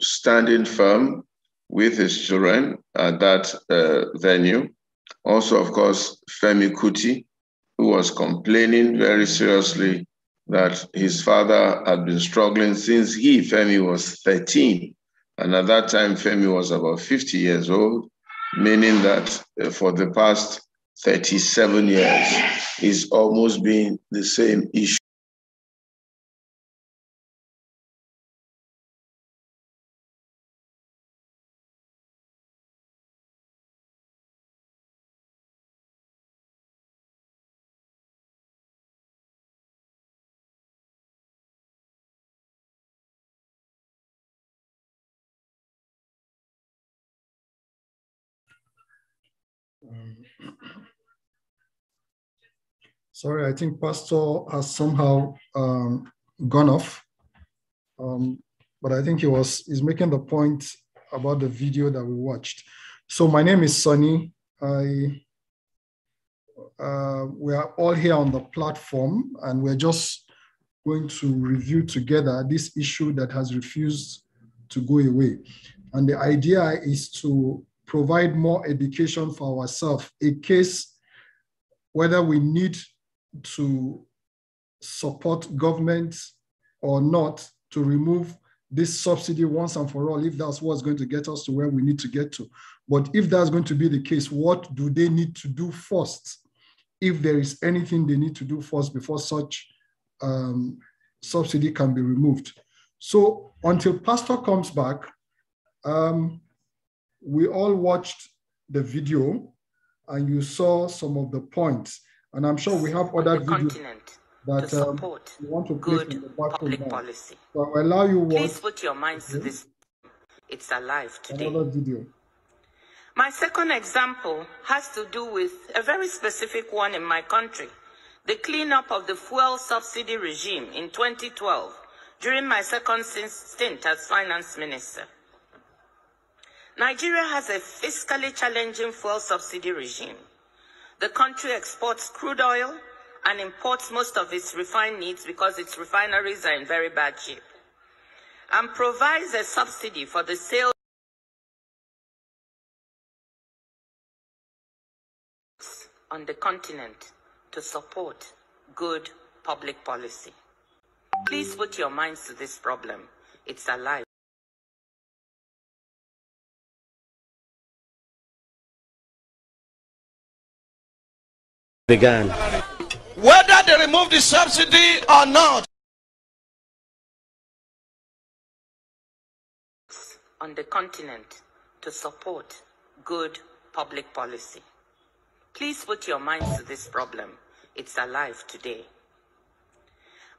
standing firm with his children at that uh, venue. Also, of course, Femi Kuti, who was complaining very seriously that his father had been struggling since he, Femi, was 13. And at that time, Femi was about 50 years old, meaning that uh, for the past 37 years, he's almost been the same issue. Um, sorry, I think Pastor has somehow um, gone off. Um, but I think he was he's making the point about the video that we watched. So my name is Sonny. I uh, we are all here on the platform, and we're just going to review together this issue that has refused to go away. And the idea is to provide more education for ourselves in case whether we need to support government or not to remove this subsidy once and for all, if that's what's going to get us to where we need to get to. But if that's going to be the case, what do they need to do first? If there is anything they need to do first before such um, subsidy can be removed. So until Pastor comes back, um, we all watched the video and you saw some of the points. And I'm sure we have other videos that um, we want to place in the public now. policy. So I'll allow you watch. Please put your minds okay. to this. It's alive today. Another video. My second example has to do with a very specific one in my country, the cleanup of the fuel subsidy regime in 2012 during my second stint as finance minister. Nigeria has a fiscally challenging fuel subsidy regime. The country exports crude oil and imports most of its refined needs because its refineries are in very bad shape, and provides a subsidy for the sale on the continent to support good public policy. Please put your minds to this problem. It's alive. Began. Whether they remove the subsidy or not. On the continent to support good public policy. Please put your minds to this problem. It's alive today.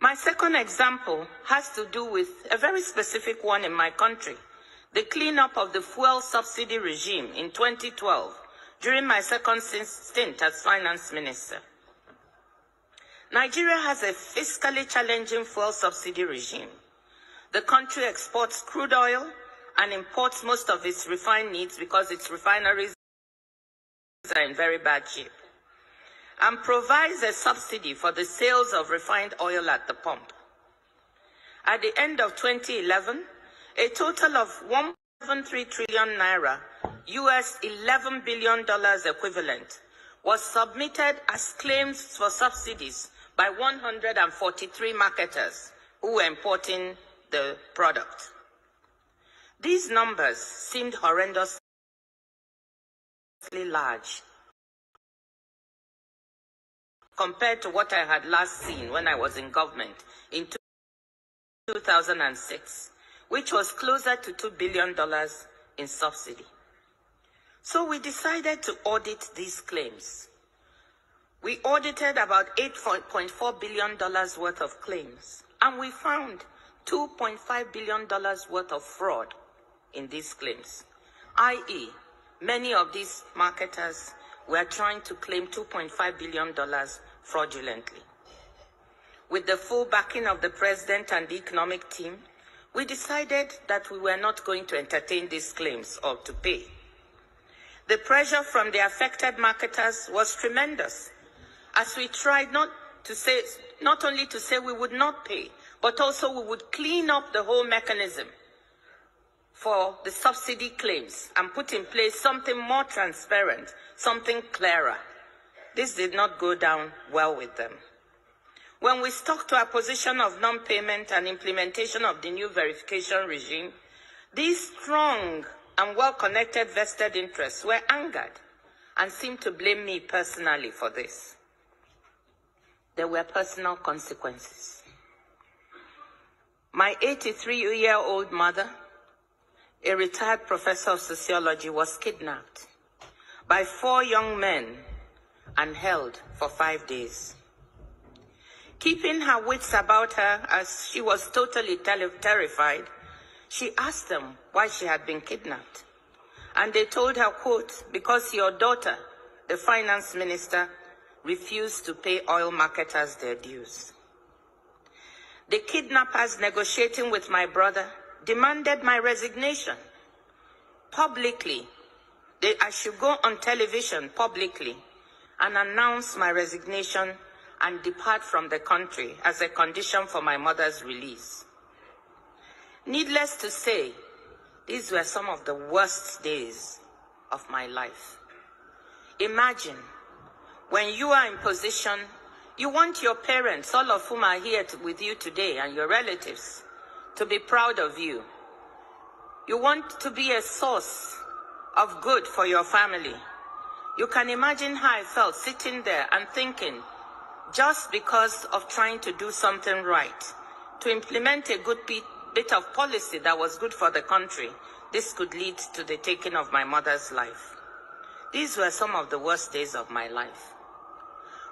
My second example has to do with a very specific one in my country the cleanup of the fuel subsidy regime in 2012 during my second stint as finance minister. Nigeria has a fiscally challenging fuel subsidy regime. The country exports crude oil and imports most of its refined needs because its refineries are in very bad shape, and provides a subsidy for the sales of refined oil at the pump. At the end of 2011, a total of 1.73 trillion naira US $11 billion equivalent was submitted as claims for subsidies by 143 marketers who were importing the product. These numbers seemed horrendously large compared to what I had last seen when I was in government in 2006, which was closer to $2 billion in subsidy. So we decided to audit these claims. We audited about $8.4 billion worth of claims, and we found $2.5 billion worth of fraud in these claims, i.e., many of these marketers were trying to claim $2.5 billion fraudulently. With the full backing of the president and the economic team, we decided that we were not going to entertain these claims or to pay. The pressure from the affected marketers was tremendous as we tried not to say, not only to say we would not pay, but also we would clean up the whole mechanism for the subsidy claims and put in place something more transparent, something clearer. This did not go down well with them. When we stuck to our position of non-payment and implementation of the new verification regime, these strong and well-connected vested interests were angered and seemed to blame me personally for this. There were personal consequences. My 83-year-old mother, a retired professor of sociology, was kidnapped by four young men and held for five days. Keeping her wits about her as she was totally terrified, she asked them why she had been kidnapped. And they told her, quote, because your daughter, the finance minister, refused to pay oil marketers their dues. The kidnappers negotiating with my brother demanded my resignation publicly. They, I should go on television publicly and announce my resignation and depart from the country as a condition for my mother's release. Needless to say, these were some of the worst days of my life. Imagine when you are in position, you want your parents, all of whom are here to, with you today, and your relatives, to be proud of you. You want to be a source of good for your family. You can imagine how I felt sitting there and thinking, just because of trying to do something right, to implement a good bit of policy that was good for the country, this could lead to the taking of my mother's life. These were some of the worst days of my life.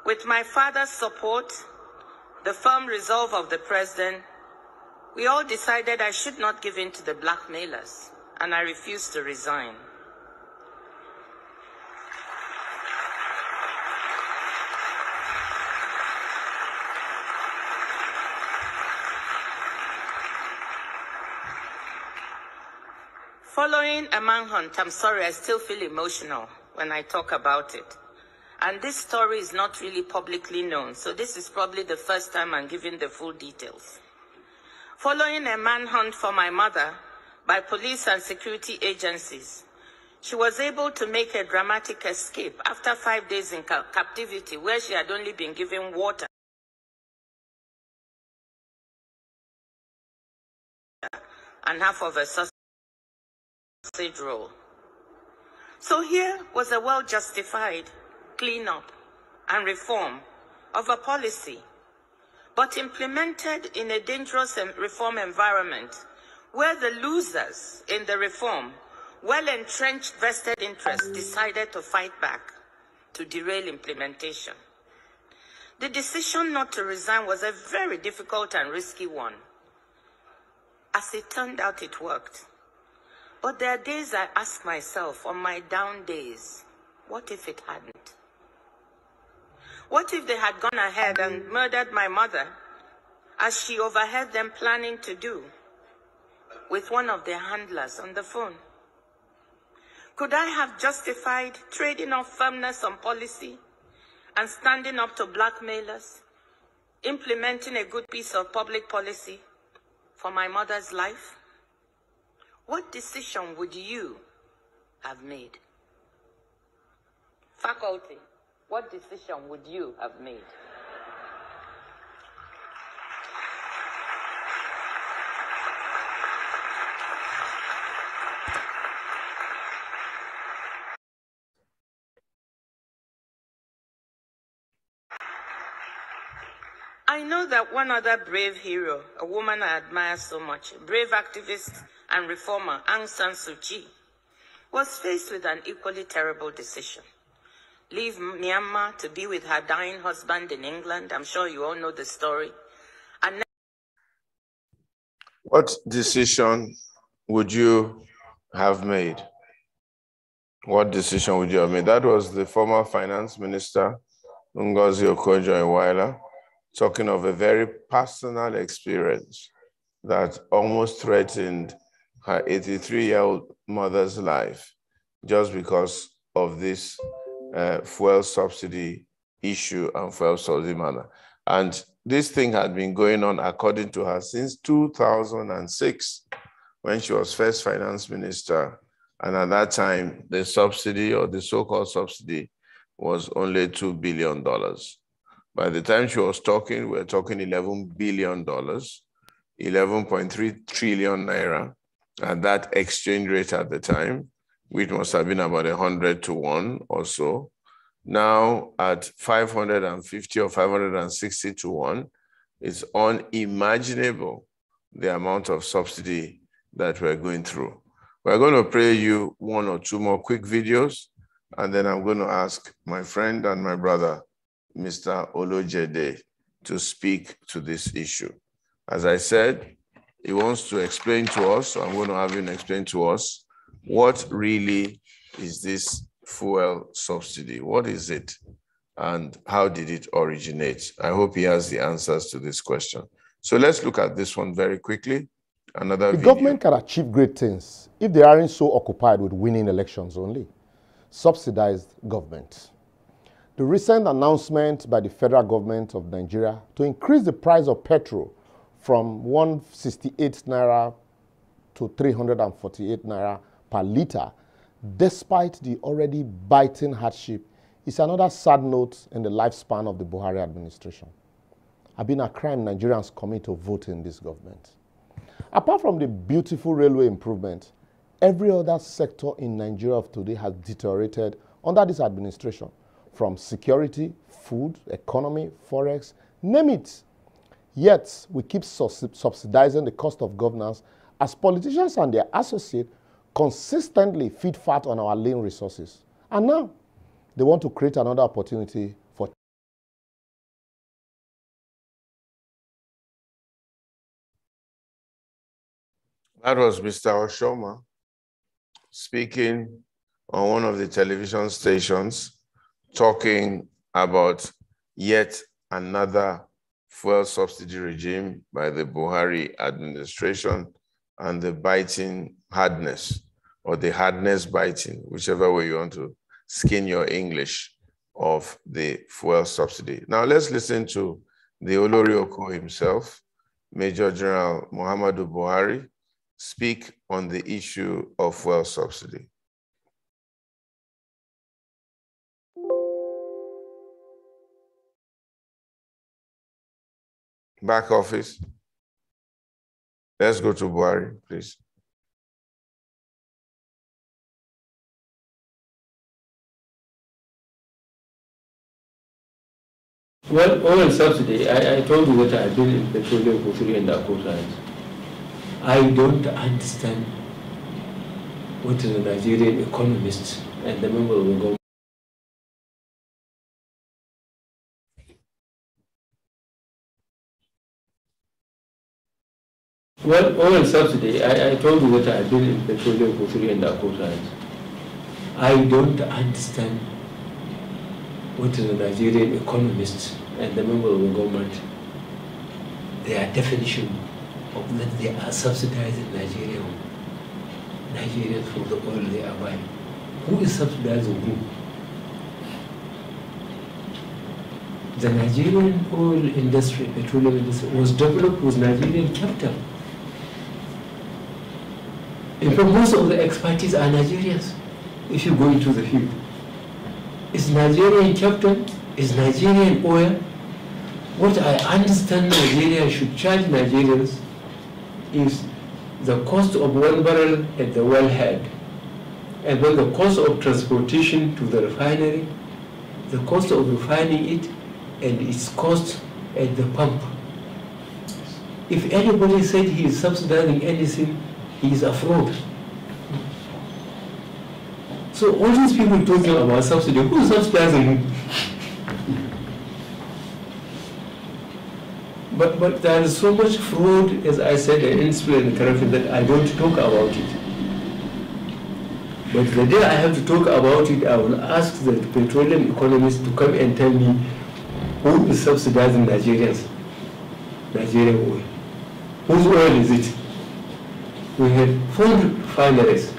With my father's support, the firm resolve of the president, we all decided I should not give in to the blackmailers, and I refused to resign. Following a manhunt, I'm sorry, I still feel emotional when I talk about it. And this story is not really publicly known, so this is probably the first time I'm giving the full details. Following a manhunt for my mother by police and security agencies, she was able to make a dramatic escape after five days in ca captivity where she had only been given water and half of a sausage roll. So here was a well-justified cleanup and reform of a policy, but implemented in a dangerous reform environment where the losers in the reform, well-entrenched vested interests decided to fight back to derail implementation. The decision not to resign was a very difficult and risky one. As it turned out, it worked. But there are days I ask myself, on my down days, what if it hadn't? What if they had gone ahead and murdered my mother, as she overheard them planning to do, with one of their handlers on the phone? Could I have justified trading off firmness on policy and standing up to blackmailers, implementing a good piece of public policy for my mother's life? What decision would you have made? Faculty, what decision would you have made? I know that one other brave hero, a woman I admire so much, brave activist and reformer Aung San Suu Kyi, was faced with an equally terrible decision. Leave Myanmar to be with her dying husband in England. I'm sure you all know the story. And what decision would you have made? What decision would you have made? That was the former finance minister, Ngozi Okonjo-Iweala, talking of a very personal experience that almost threatened her 83 year old mother's life just because of this uh, fuel subsidy issue and fuel subsidy matter. And this thing had been going on, according to her, since 2006. when she was first finance minister. And at that time, the subsidy or the so-called subsidy was only $2 billion. By the time she was talking, we are talking $11 billion, 11.3 trillion naira at that exchange rate at the time, which must have been about 100 to 1 or so. Now at 550 or 560 to 1, it's unimaginable the amount of subsidy that we're going through. We're going to play you one or two more quick videos, and then I'm going to ask my friend and my brother, Mr. Olojede, to speak to this issue. As I said, he wants to explain to us, I'm going to have him explain to us what really is this fuel subsidy? What is it? And how did it originate? I hope he has the answers to this question. So let's look at this one very quickly. Another the video. government can achieve great things if they aren't so occupied with winning elections only. Subsidized government. The recent announcement by the federal government of Nigeria to increase the price of petrol from 168 naira to 348 naira per liter, despite the already biting hardship, is another sad note in the lifespan of the Buhari administration. I've been a crime Nigerians commit to vote in this government. Apart from the beautiful railway improvement, every other sector in Nigeria of today has deteriorated under this administration, from security, food, economy, forex, name it. Yet, we keep subsidizing the cost of governance as politicians and their associates consistently feed fat on our lean resources. And now, they want to create another opportunity for That was Mr. Oshoma speaking on one of the television stations, talking about yet another fuel subsidy regime by the Buhari administration and the biting hardness or the hardness biting, whichever way you want to skin your English of the fuel subsidy. Now let's listen to the Olorioko himself, Major General Muhammadu Buhari, speak on the issue of fuel subsidy. Back office. Let's go to Buhari, please. Well, oil subsidy, I, I told you that I've been in petroleum for three and a years. I don't understand what the Nigerian economists and the member of the government Well, oil subsidy, I, I told you that I've been in petroleum for three and a quarter years. I don't understand what the Nigerian economists and the member of the government, their definition of that they are subsidizing Nigeria, Nigerians for the oil they are buying. Who is subsidizing who? The Nigerian oil industry, petroleum industry, was developed with Nigerian capital. In fact, most of the expertise are Nigerians, if you go into the field. It's Nigerian capital, it's Nigerian oil. What I understand Nigeria should charge Nigerians is the cost of one barrel at the wellhead, and then the cost of transportation to the refinery, the cost of refining it, and its cost at the pump. If anybody said he is subsidizing anything, he is a fraud. So all these people talking about subsidy, who is subsidizing? But, but there is so much fraud, as I said, indiscipline and corruption that I don't talk about it. But the day I have to talk about it, I will ask the petroleum economists to come and tell me who is subsidizing Nigerians, Nigerian oil. Whose oil is it? We had four refineries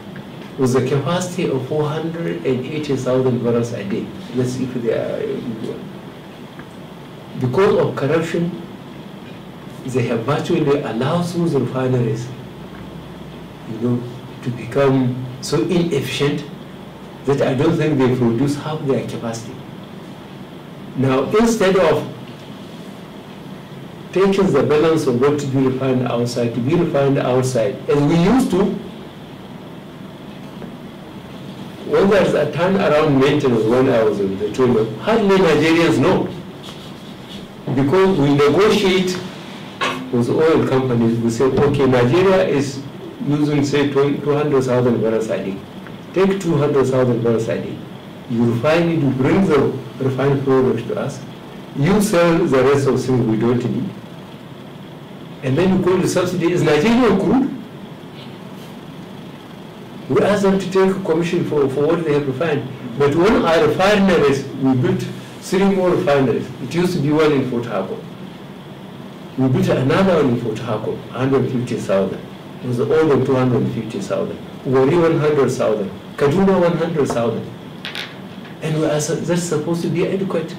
with a capacity of 480,000 barrels a day. See if they are. Because of corruption, they have virtually allowed those refineries you know, to become so inefficient that I don't think they produce half their capacity. Now, instead of taking the balance of what to be refined outside to be refined outside, as we used to, when there's a turnaround maintenance when I was in the trailer, hardly Nigerians know. Because we negotiate with oil companies, we say, okay, Nigeria is using, say, 200,000 barrels a day. Take 200,000 barrels a day. You refine it, you bring the refined product to us. You sell the rest of things we don't need. And then you call the subsidy is Nigerian crude. We ask them to take a commission for, for what they have refined. But when our refineries, we built three more refineries. It used to be one in Port Harcourt. We built another one in Port Harcourt, 150,000. It was of 250,000. Warri 100,000. Kaduna 100,000. And we are, that's supposed to be adequate.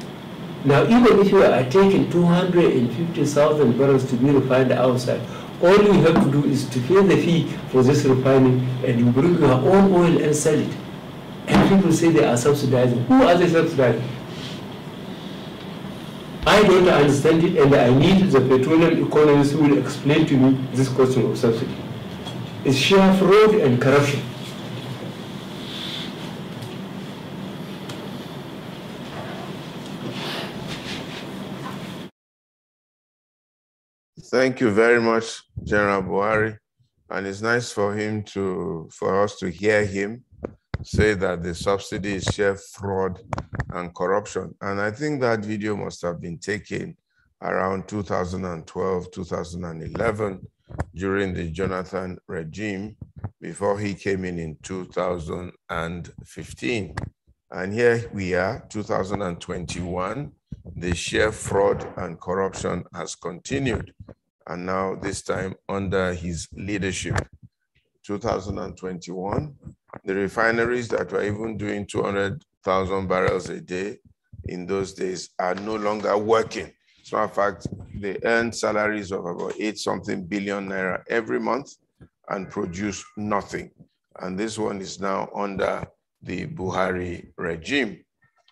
Now, even if you are taking 250,000 barrels to be refined outside, all you have to do is to pay the fee for this refining and you bring your own oil and sell it. And people say they are subsidizing. Who are they subsidizing? I don't understand it and I need the petroleum economists who will explain to me this question of subsidy. It's sheer fraud and corruption. Thank you very much, General Buhari. And it's nice for him to, for us to hear him say that the subsidy is fraud and corruption. And I think that video must have been taken around 2012, 2011, during the Jonathan regime, before he came in in 2015. And here we are, 2021, the sheer fraud and corruption has continued and now this time under his leadership. 2021, the refineries that were even doing 200,000 barrels a day in those days are no longer working. So in fact, they earn salaries of about eight something billion naira every month and produce nothing. And this one is now under the Buhari regime.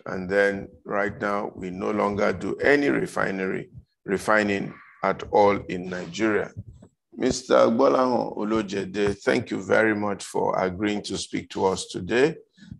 And then right now, we no longer do any refinery refining at all in Nigeria. Mr. Gbolahan Olojede, thank you very much for agreeing to speak to us today.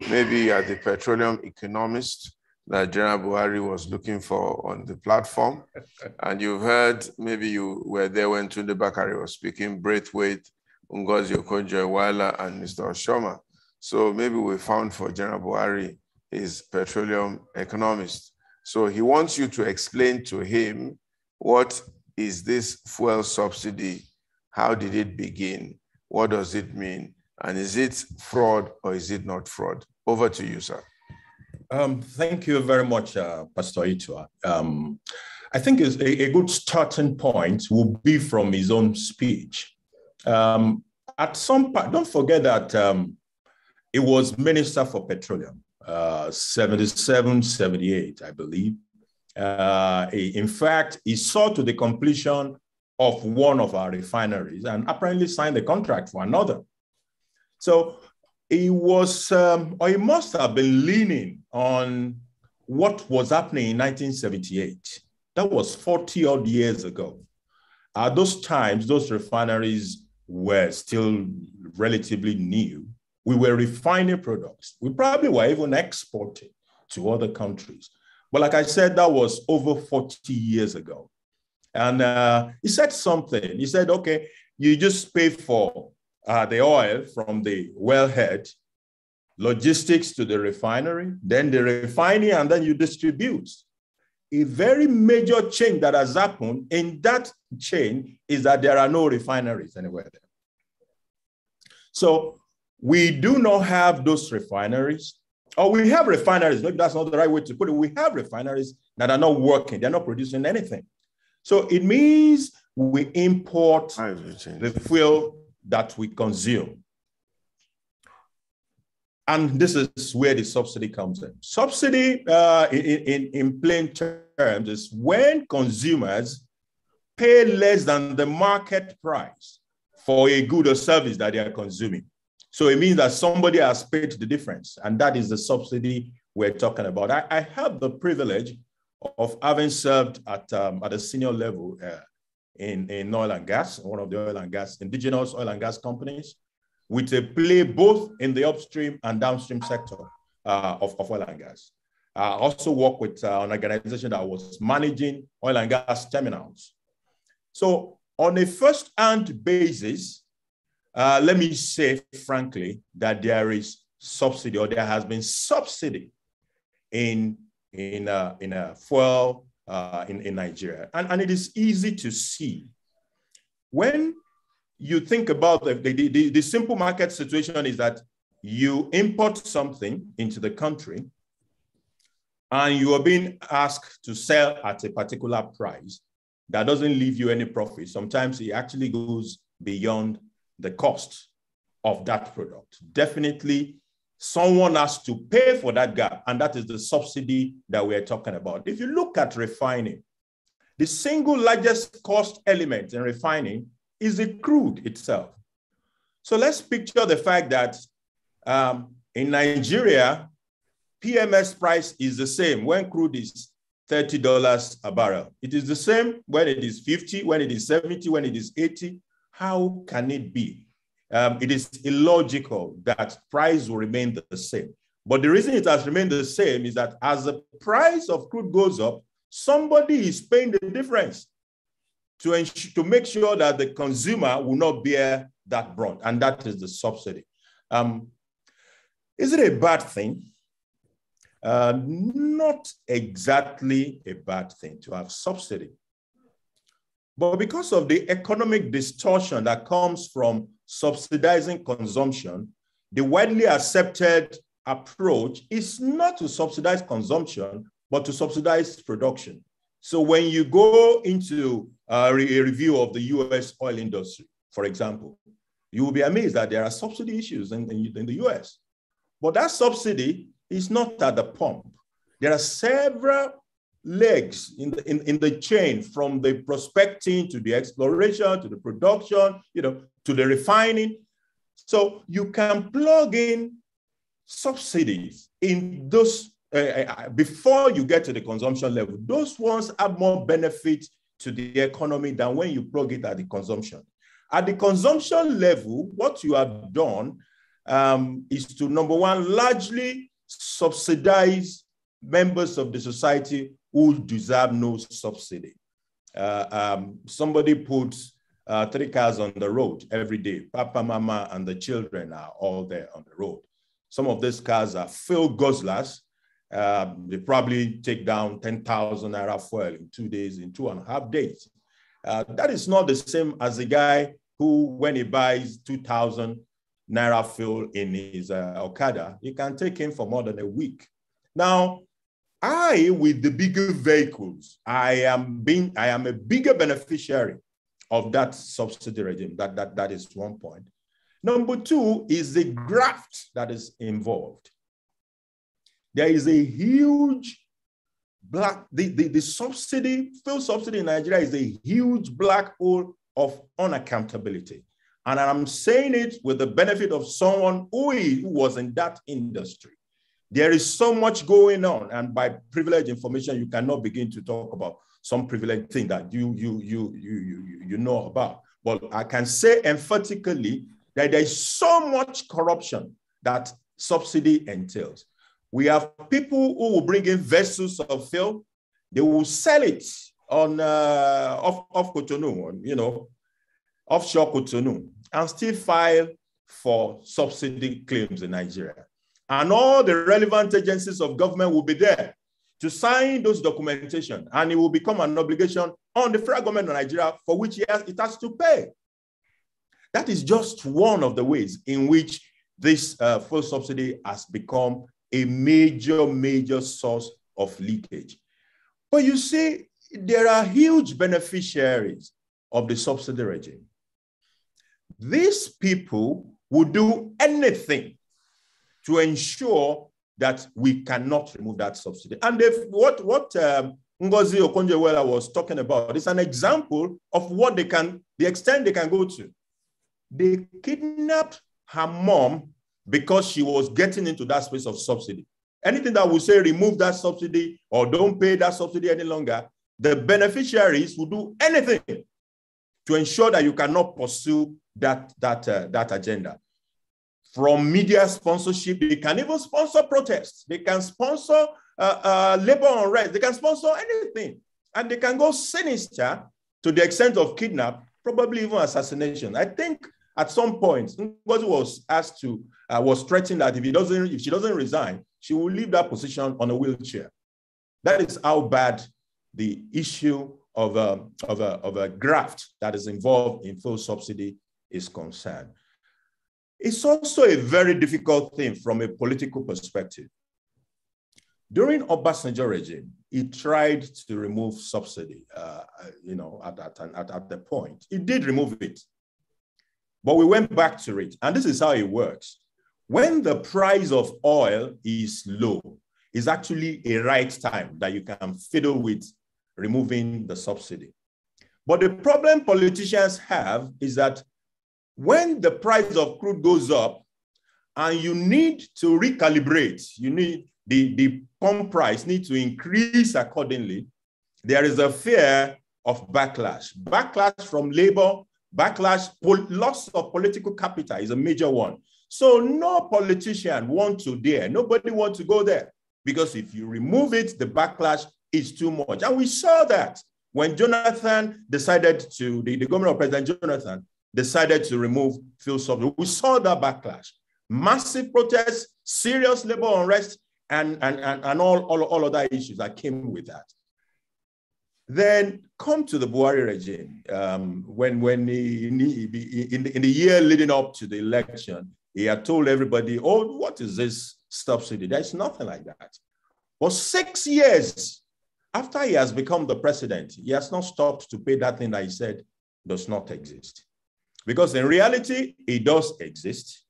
Maybe you are the petroleum economist that General Buhari was looking for on the platform. and you've heard, maybe you were there when Tunde Bakare was speaking, Braithwaite, Ngozi Okonjo-Iweala, and Mr. Oshoma. So maybe we found for General Buhari his petroleum economist. So he wants you to explain to him what is this fuel subsidy? How did it begin? What does it mean? And is it fraud or is it not fraud? Over to you, sir. Um, thank you very much, uh, Pastor Ituah. Um, I think a, a, good starting point will be from his own speech. Um, at some point, don't forget that um, it was Minister for Petroleum, uh, 77, 78, I believe. Uh, in fact, he saw to the completion of one of our refineries and apparently signed the contract for another. So he was, um, or he must have been leaning on what was happening in 1978. That was 40 odd years ago. At those times, those refineries were still relatively new. We were refining products. We probably were even exporting to other countries. But like I said, that was over 40 years ago. And uh, he said something. He said, okay, you just pay for uh, the oil from the wellhead, logistics to the refinery, then the refining, and then you distribute. A very major change that has happened in that chain is that there are no refineries anywhere there. So we do not have those refineries. Or we have refineries, maybe that's not the right way to put it. We have refineries that are not working, they're not producing anything. So it means we import the fuel that we consume. And this is where the subsidy comes in. Subsidy, uh, in, in, in plain terms, is when consumers pay less than the market price for a good or service that they are consuming. So it means that somebody has paid the difference, and that is the subsidy we're talking about. I, I have the privilege of having served at, um, at a senior level uh, in, in oil and gas, one of the oil and gas, indigenous oil and gas companies, with a play both in the upstream and downstream sector uh, of, of oil and gas. I also work with uh, an organization that was managing oil and gas terminals. So on a first-hand basis, uh, let me say frankly that there is subsidy or there has been subsidy in in uh, in a fuel uh, in, in Nigeria. And, and it is easy to see. When you think about the, the, the, the simple market situation is that you import something into the country and you are being asked to sell at a particular price that doesn't leave you any profit. Sometimes it actually goes beyond the cost of that product. Definitely, someone has to pay for that gap, and that is the subsidy that we're talking about. If you look at refining, the single largest cost element in refining is the crude itself. So let's picture the fact that um, in Nigeria, PMS price is the same when crude is $30 a barrel. It is the same when it is 50, when it is 70, when it is 80. How can it be? um, it is illogical that price will remain the same. But the reason it has remained the same is that as the price of crude goes up, somebody is paying the difference to, ensure, to make sure that the consumer will not bear that brunt, and that is the subsidy. Um, is it a bad thing? Uh, not exactly a bad thing to have subsidy. But because of the economic distortion that comes from subsidizing consumption, the widely accepted approach is not to subsidize consumption, but to subsidize production. So when you go into uh, a, re review of the US oil industry, for example, you will be amazed that there are subsidy issues in, in, in the US. But that subsidy is not at the pump. There are several legs in the, in, in the chain from the prospecting to the exploration to the production, you know, to the refining. So you can plug in subsidies in those uh, before you get to the consumption level. Those ones have more benefit to the economy than when you plug it at the consumption. At the consumption level, what you have done um, is to number one, largely subsidize members of the society who deserve no subsidy. Uh, um, somebody puts uh, three cars on the road every day. Papa, mama, and the children are all there on the road. Some of these cars are fuel guzzlers. Um, they probably take down 10,000 naira fuel in two days, in two and a half days. Uh, that is not the same as a guy who, when he buys 2,000 naira fuel in his uh, Okada, he can take him for more than a week. Now, I, with the bigger vehicles, I am being, I am a bigger beneficiary of that subsidy regime. That, that, that is one point. Number two is the graft that is involved. There is a huge black, the, the, the subsidy, fuel subsidy in Nigeria is a huge black hole of unaccountability. And I'm saying it with the benefit of someone who, is, who was in that industry. There is so much going on, and by privileged information, you cannot begin to talk about some privileged thing that you you you you you, you know about. But I can say emphatically that there is so much corruption that subsidy entails. We have people who will bring in vessels of fuel, they will sell it on uh, off, off Cotonou, you know, offshore Cotonou, and still file for subsidy claims in Nigeria and all the relevant agencies of government will be there to sign those documentation and it will become an obligation on the federal government of Nigeria for which it has, it has to pay. That is just one of the ways in which this uh, subsidy has become a major, major source of leakage. But you see, there are huge beneficiaries of the subsidy regime. These people would do anything to ensure that we cannot remove that subsidy. And if what, what um, Ngozi Okonjo-Iweala was talking about is an example of what they can, the extent they can go to. They kidnapped her mom because she was getting into that space of subsidy. Anything that will say remove that subsidy or don't pay that subsidy any longer, the beneficiaries will do anything to ensure that you cannot pursue that, that, uh, that agenda. From media sponsorship, they can even sponsor protests. They can sponsor uh, uh, labor unrest. They can sponsor anything. And they can go sinister to the extent of kidnap, probably even assassination. I think at some point, Ngozi was asked to, uh, was threatened that if he doesn't, if she doesn't resign, she will leave that position on a wheelchair. That is how bad the issue of a, of a, of a graft that is involved in fuel subsidy is concerned. It's also a very difficult thing from a political perspective. During Obasanjo regime, he tried to remove subsidy, uh, you know, at, at, at, at the point. He did remove it. But we went back to it. And this is how it works. When the price of oil is low, is actually a right time that you can fiddle with removing the subsidy. But the problem politicians have is that when the price of crude goes up and you need to recalibrate, you need the, the pump price need to increase accordingly, there is a fear of backlash. Backlash from labor, backlash, loss of political capital is a major one. So no politician want to dare, nobody want to go there. Because if you remove it, the backlash is too much. And we saw that when Jonathan decided to, the, the government of President Jonathan decided to remove fuel subsidy. We saw that backlash. Massive protests, serious labor unrest, and, and, and, and all, all, all other issues that came with that. Then come to the Buhari regime. Um, when when he, in, the, in the year leading up to the election, he had told everybody, oh, what is this subsidy? There's nothing like that. For six years after he has become the president, he has not stopped to pay that thing that he said does not exist. Because in reality, it does exist.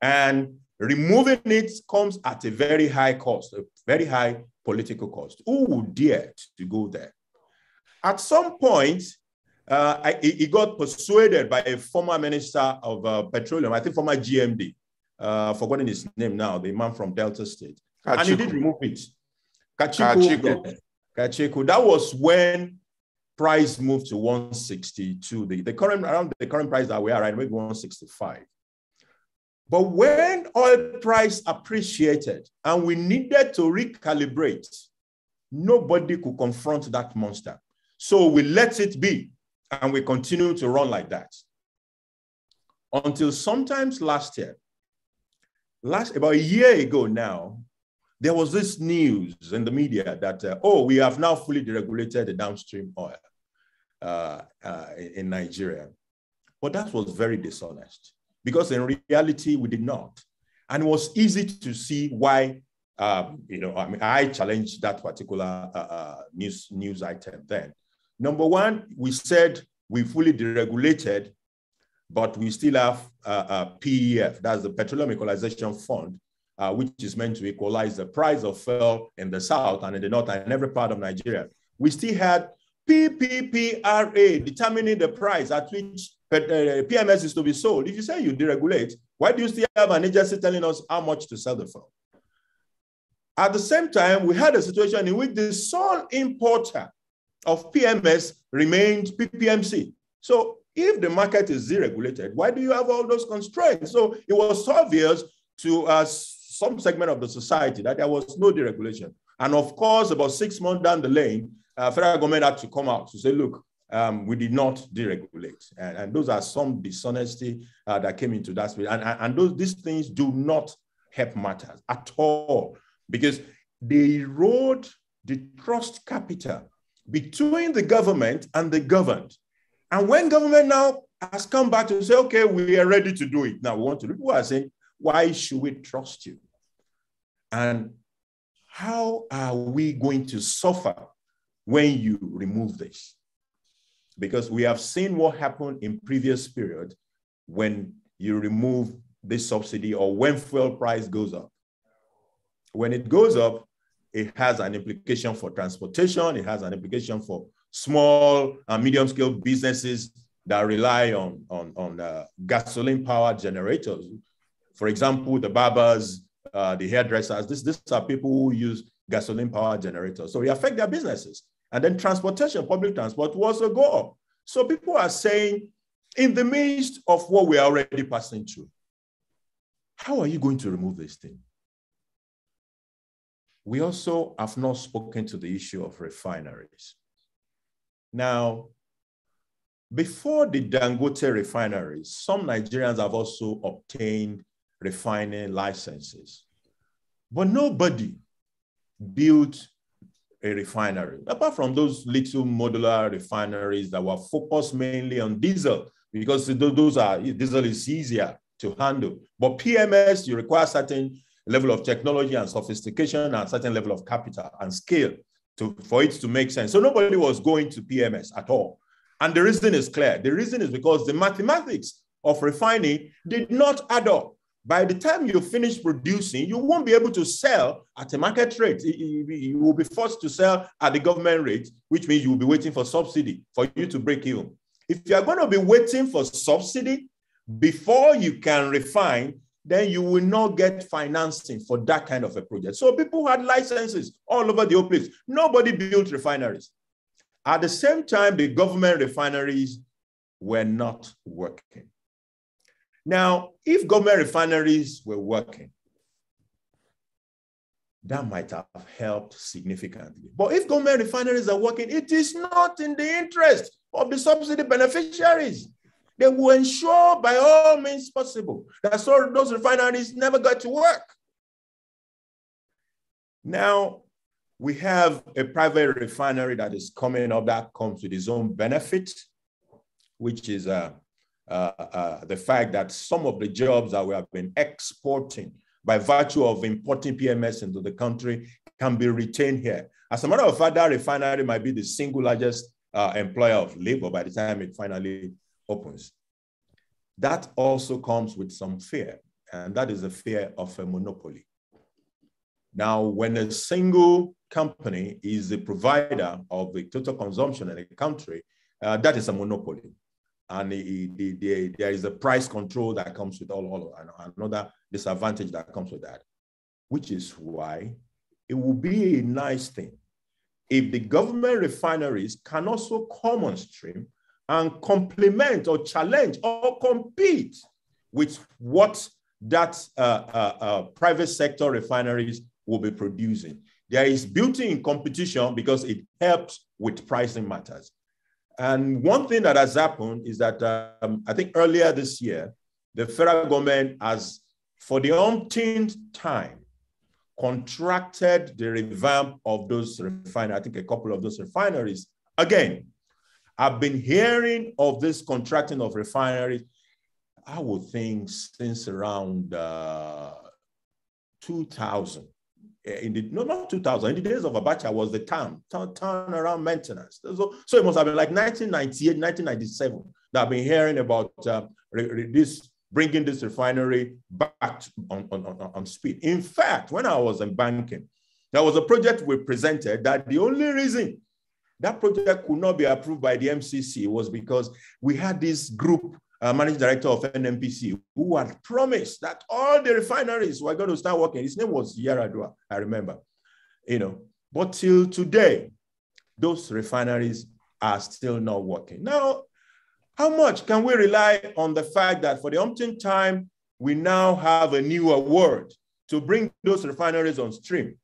And removing it comes at a very high cost, a very high political cost. Who would dare to go there? At some point, uh, I, he got persuaded by a former minister of uh, petroleum, I think former GMD, uh, forgotten his name now, the man from Delta State. Kachikwu. And he did remove it. Kachikwu. Kachikwu. Kachikwu. That was when price moved to 162. The, the current around the current price that we are right, maybe 165. But when oil price appreciated and we needed to recalibrate, nobody could confront that monster. So we let it be and we continue to run like that. Until sometimes last year, last about a year ago now, there was this news in the media that, uh, oh, we have now fully deregulated the downstream oil uh, uh, in Nigeria. But that was very dishonest because in reality, we did not. And it was easy to see why, um, you know, I mean, I challenged that particular uh, uh, news, news item then. Number one, we said we fully deregulated, but we still have uh, PEF, that's the Petroleum Equalization Fund, uh, which is meant to equalize the price of fuel in the south and in the north and every part of Nigeria. We still had PPPRA determining the price at which uh, PMS is to be sold. If you say you deregulate, why do you still have an agency telling us how much to sell the fuel? At the same time, we had a situation in which the sole importer of PMS remained PPMC. So if the market is deregulated, why do you have all those constraints? So it was obvious to uh, some segment of the society that there was no deregulation. And of course, about six months down the lane, uh, federal government had to come out to say, look, um, we did not deregulate. And, and those are some dishonesty uh, that came into that space. And, and, those, these things do not help matters at all because they erode the trust capital between the government and the governed. And when government now has come back to say, okay, we are ready to do it. Now we want to do people are saying, why should we trust you? And how are we going to suffer when you remove this? Because we have seen what happened in previous period when you remove this subsidy or when fuel price goes up. When it goes up, it has an implication for transportation, it has an implication for small and medium scale businesses that rely on, on, on uh, gasoline powered generators. For example, the barbers, uh, the hairdressers, this, these are people who use gasoline powered generators. So it affect their businesses. And then transportation, public transport was a go up. So people are saying, in the midst of what we're already passing through, how are you going to remove this thing? We also have not spoken to the issue of refineries. Now, before the Dangote refineries, some Nigerians have also obtained refining licenses, but nobody built a refinery, apart from those little modular refineries that were focused mainly on diesel, because those are diesel is easier to handle. But PMS, you require certain level of technology and sophistication and certain level of capital and scale to, for it to make sense. So nobody was going to PMS at all. And the reason is clear. The reason is because the mathematics of refining did not add up. By the time you finish producing, you won't be able to sell at a market rate. You will be forced to sell at the government rate, which means you will be waiting for subsidy for you to break even. If you are going to be waiting for subsidy before you can refine, then you will not get financing for that kind of a project. So people had licenses all over the place. Nobody built refineries. At the same time, the government refineries were not working. Now, if government refineries were working, that might have helped significantly. But if government refineries are working, it is not in the interest of the subsidy beneficiaries. They will ensure by all means possible that so those refineries never got to work. Now, we have a private refinery that is coming up that comes with its own benefit, which is uh, uh, the fact that some of the jobs that we have been exporting by virtue of importing PMS into the country can be retained here. As a matter of fact, that refinery might be the single largest uh, employer of labor by the time it finally opens. That also comes with some fear, and that is the fear of a monopoly. Now, when a single company is the provider of the total consumption in a country, uh, that is a monopoly. And there is a price control that comes with all, all another disadvantage that comes with that, which is why it will be a nice thing if the government refineries can also come on stream and complement or challenge or compete with what that uh, uh, uh, private sector refineries will be producing. There is beauty in competition because it helps with pricing matters. And one thing that has happened is that um, I think earlier this year, the federal government has, for the umpteenth time, contracted the revamp of those refineries, I think a couple of those refineries. Again, I've been hearing of this contracting of refineries, I would think since around uh, 2000. In the, no, not 2000, in the days of Abacha was the time, turn, turn around maintenance. So, so it must have been like 1998, 1997 that I've been hearing about uh, this, bringing this refinery back on, on, on, on speed. In fact, when I was in banking, there was a project we presented that the only reason that project could not be approved by the MCC was because we had this group, uh, managing director of NNPC, who had promised that all the refineries were going to start working. His name was Yaradua, I remember. You know, but till today, those refineries are still not working. Now, how much can we rely on the fact that for the umpteenth time, we now have a new award to bring those refineries on stream?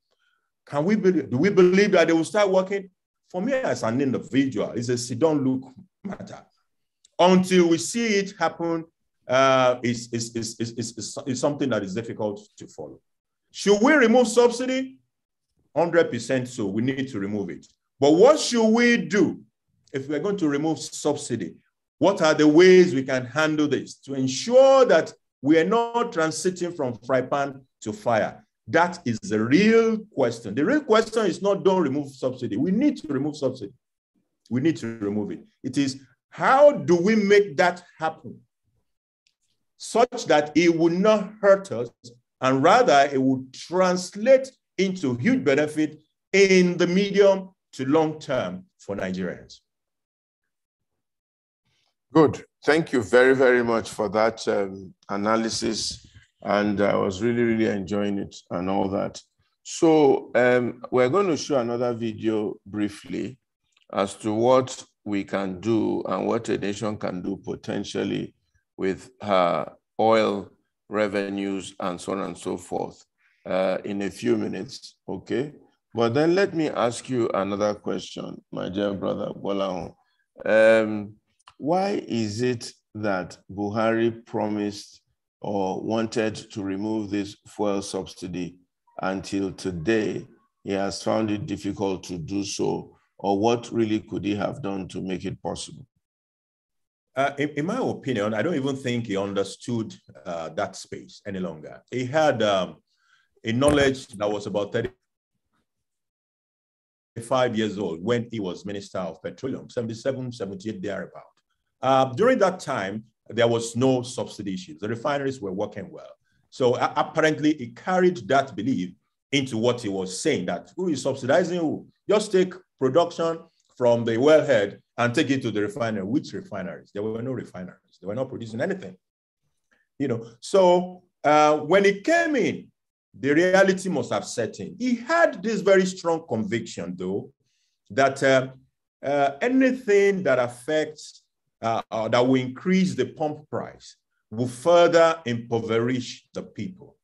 Can we believe, do we believe that they will start working? for me as an individual, it's a sit down look matter. Until we see it happen, uh, it's, it's, it's, it's, it's, something that is difficult to follow. Should we remove subsidy? 100% so. We need to remove it. But what should we do if we're going to remove subsidy? What are the ways we can handle this to ensure that we are not transiting from fry pan to fire? That is the real question. The real question is not don't remove subsidy. We need to remove subsidy. We need to remove it. It is how do we make that happen such that it will not hurt us and rather it will translate into huge benefit in the medium to long term for Nigerians. Good. Thank you very, very much for that um, analysis. And I was really, really enjoying it and all that. So um, we're going to show another video briefly as to what we can do and what a nation can do potentially with her oil revenues and so on and so forth uh, in a few minutes, okay? But then let me ask you another question, my dear brother Bola. Um, why is it that Buhari promised or wanted to remove this fuel subsidy until today he has found it difficult to do so? Or what really could he have done to make it possible? Uh, in, in, my opinion, I don't even think he understood uh, that space any longer. He had um, a knowledge that was about 35 years old when he was Minister of Petroleum, 77, 78 thereabout. Uh, during that time, there was no subsidy issues. The refineries were working well. So apparently he carried that belief into what he was saying that who is subsidizing who? Just take production from the wellhead and take it to the refinery. Which refineries? There were no refineries. They were not producing anything. You know, so uh, when he came in, the reality must have set in. He had this very strong conviction, though, that uh, uh, anything that affects uh, that will increase the pump price will further impoverish the people.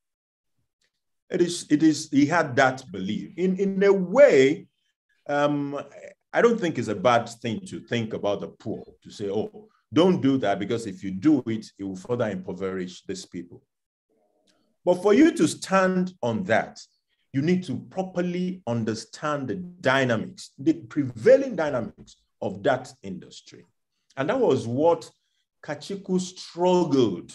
It is, it is, he had that belief. In, in a way, um, I don't think it's a bad thing to think about the poor, to say, oh, don't do that because if you do it, it will further impoverish these people. But for you to stand on that, you need to properly understand the dynamics, the prevailing dynamics of that industry. And that was what Kachikwu struggled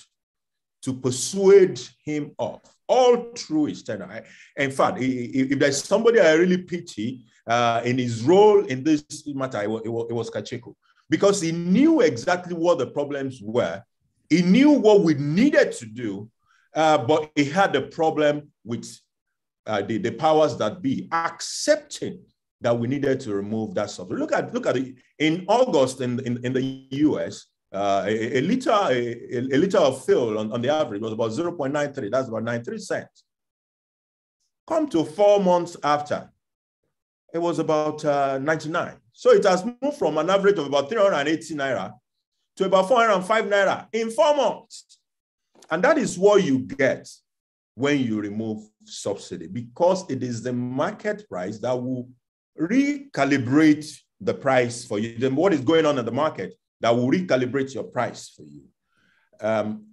to persuade him of all through his tenure. In fact, if there's somebody I really pity uh, in his role in this matter, it was, it was because he knew exactly what the problems were. He knew what we needed to do, uh, but he had a problem with uh, the, the powers that be accepting that we needed to remove that subsidy. Look at look at it. In August in, in, in the US, uh, a, a, liter a, a, liter of fuel on, on the average was about 0.93. That's about 93 cents. Come to four months after, it was about uh, 99. So it has moved from an average of about 380 naira to about 405 naira in four months. And that is what you get when you remove subsidy because it is the market price that will recalibrate the price for you. Then what is going on in the market that will recalibrate your price for you. Um,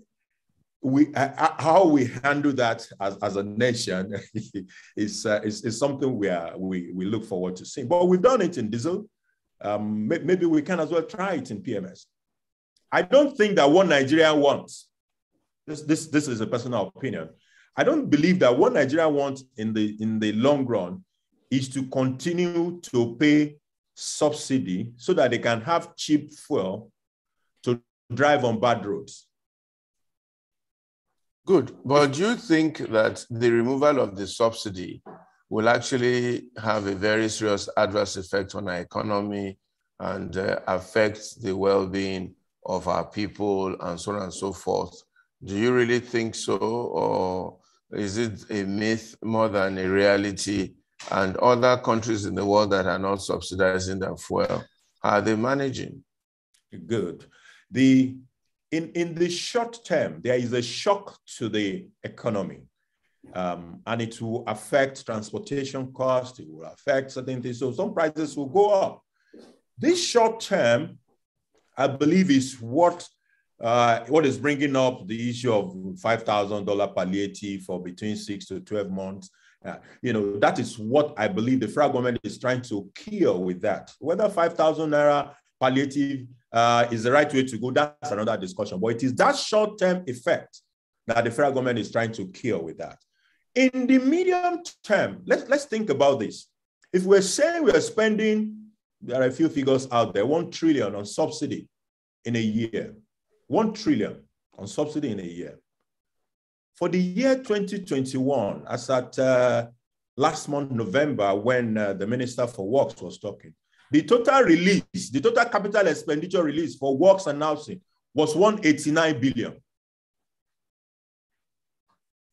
we, uh, uh how we handle that as, as a nation is, uh, is, is, something we, are, we, we look forward to seeing. But we've done it in diesel. Um, maybe we can as well try it in PMS. I don't think that what Nigeria wants, this, this, this is a personal opinion, I don't believe that what Nigeria wants in the, in the long run is to continue to pay subsidy so that they can have cheap fuel to drive on bad roads. Good. But do you think that the removal of the subsidy will actually have a very serious adverse effect on our economy and uh, affect the well being of our people and so on and so forth? Do you really think so? Or is it a myth more than a reality and other countries in the world that are not subsidizing their fuel, how are they managing? Good. The in, in the short term, there is a shock to the economy. Um, and it will affect transportation costs, it will affect certain things. So some prices will go up. This short term, I believe, is what uh, what is bringing up the issue of $5,000 palliative for between six to 12 months uh, you know, that is what I believe the federal government is trying to kill with that. Whether 5,000 naira palliative uh, is the right way to go, that's another discussion. But it is that short term effect that the federal government is trying to kill with that. In the medium term, let's, let's think about this. If we're saying we're spending, there are a few figures out there, 1 trillion on subsidy in a year, 1 trillion on subsidy in a year. For the year 2021, as at uh, last month, November, when uh, the Minister for Works was talking, the total release, the total capital expenditure release for works and housing was 189 billion.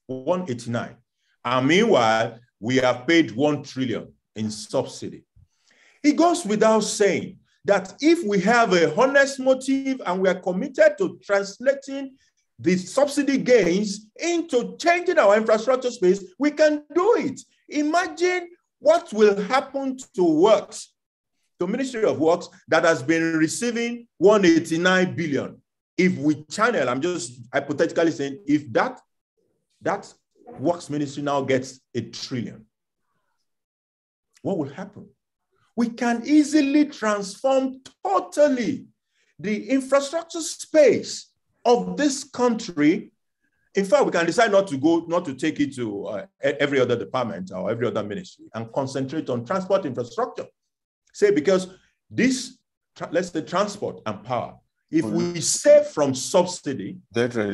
189. And meanwhile, we have paid 1 trillion in subsidy. It goes without saying that if we have a honest motive and we are committed to translating the subsidy gains into changing our infrastructure space, we can do it. Imagine what will happen to works, the Ministry of Works that has been receiving 189 billion. If we channel, I'm just hypothetically saying, if that, that works ministry now gets a trillion, what will happen? We can easily transform totally the infrastructure space of this country. In fact, we can decide not to go, not to take it to uh, every other department or every other ministry and concentrate on transport infrastructure. Say, because this, let's say transport and power, if we save from subsidy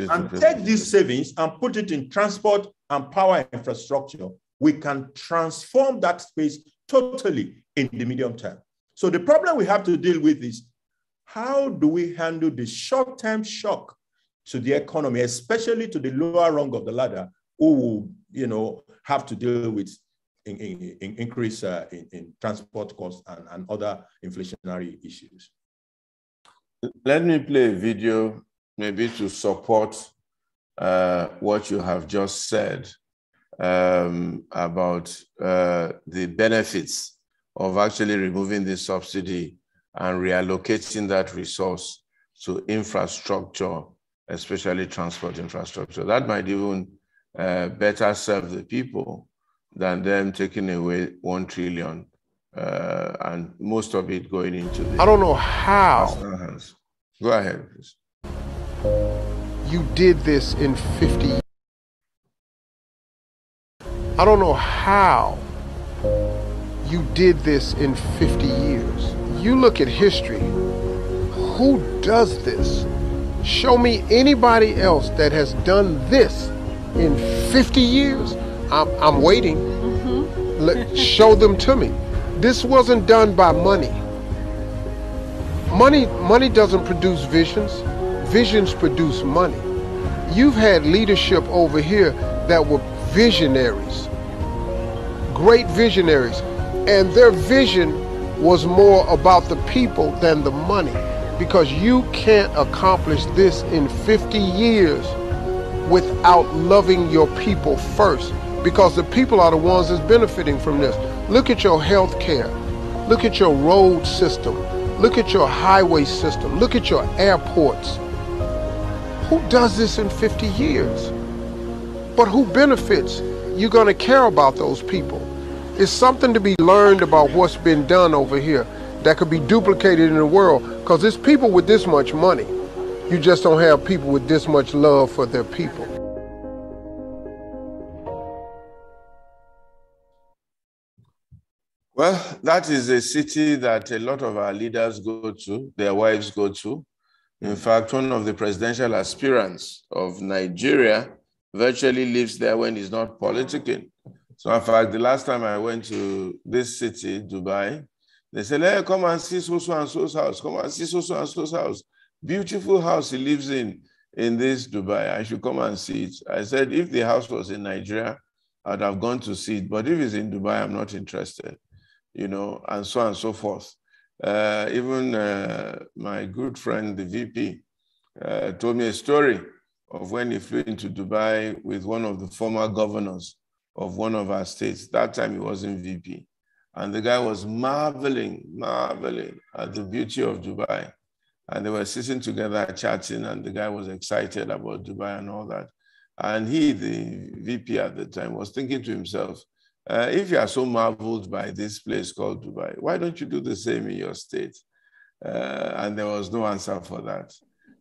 and take these savings and put it in transport and power infrastructure, we can transform that space totally in the medium term. So the problem we have to deal with is how do we handle the short-term shock to the economy, especially to the lower rung of the ladder, who will, you know, have to deal with in, in, in increase uh, in, transport costs and, and other inflationary issues. Let me play a video, maybe to support uh, what you have just said um, about uh, the benefits of actually removing the subsidy and reallocating that resource to infrastructure, especially transport infrastructure. That might even uh, better serve the people than them taking away one trillion uh, and most of it going into the. I don't know how. Go ahead, please. You did this in 50 I don't know how you did this in 50 years. You look at history. Who does this? Show me anybody else that has done this in 50 years. I'm, I'm waiting. Mm-hmm. Let, show them to me. This wasn't done by money. Money, money doesn't produce visions. Visions produce money. You've had leadership over here that were visionaries great visionaries, and their vision was more about the people than the money because you can't accomplish this in 50 years without loving your people first because the people are the ones that's benefiting from this. Look at your health care. Look at your road system. Look at your highway system. Look at your airports. Who does this in 50 years? But who benefits? You're going to care about those people. It's something to be learned about what's been done over here that could be duplicated in the world because there's people with this much money. You just don't have people with this much love for their people. Well, that is a city that a lot of our leaders go to, their wives go to. In fact, one of the presidential aspirants of Nigeria virtually lives there when he's not politicking. So in fact, the last time I went to this city, Dubai, they said, hey, come and see so so and so's house. Come and see so so and so's house. Beautiful house he lives in in this Dubai. I should come and see it. I said, if the house was in Nigeria, I'd have gone to see it. But if it's in Dubai, I'm not interested, you know, and so on and so forth. Uh, even uh, my good friend, the VP, uh, told me a story of when he flew into Dubai with one of the former governors of one of our states. That time he was in VP. And the guy was marveling, marveling at the beauty of Dubai. And they were sitting together chatting, and the guy was excited about Dubai and all that. And he, the VP at the time, was thinking to himself, uh, if you are so marveled by this place called Dubai, why don't you do the same in your state? Uh, and there was no answer for that.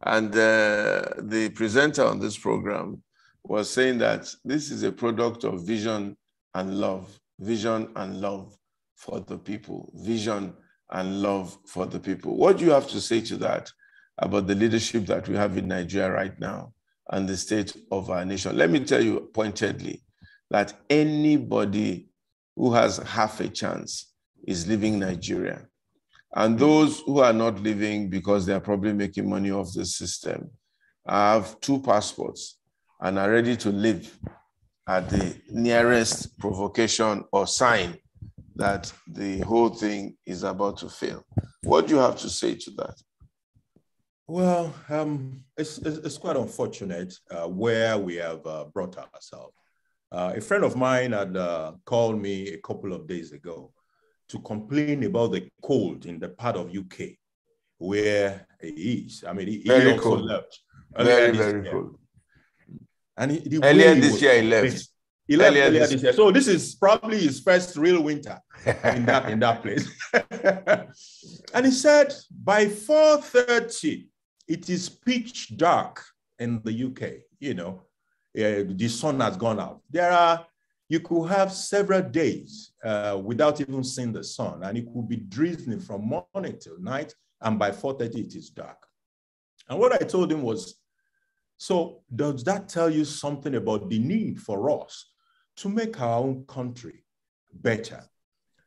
And uh, the presenter on this program was saying that this is a product of vision and love, vision and love for the people, vision and love for the people. What do you have to say to that about the leadership that we have in Nigeria right now and the state of our nation? Let me tell you pointedly that anybody who has half a chance is leaving Nigeria. And those who are not living because they are probably making money off the system have two passports and are ready to live at the nearest provocation or sign that the whole thing is about to fail. What do you have to say to that? Well, um, it's, it's, quite unfortunate uh, where we have uh, brought ourselves. Uh, a friend of mine had uh, called me a couple of days ago to complain about the cold in the part of UK where he is. I mean, he, he also cold. left. Very, very year. cold. And he, earlier this year, he left. He left earlier, earlier this, this year. So this is probably his first real winter in that in that place. and he said by 4:30, it is pitch dark in the UK. You know, uh, the sun has gone out. There are you could have several days uh, without even seeing the sun, and it could be drizzling from morning till night, and by 4:30 it is dark. And what I told him was, so does that tell you something about the need for us to make our own country better?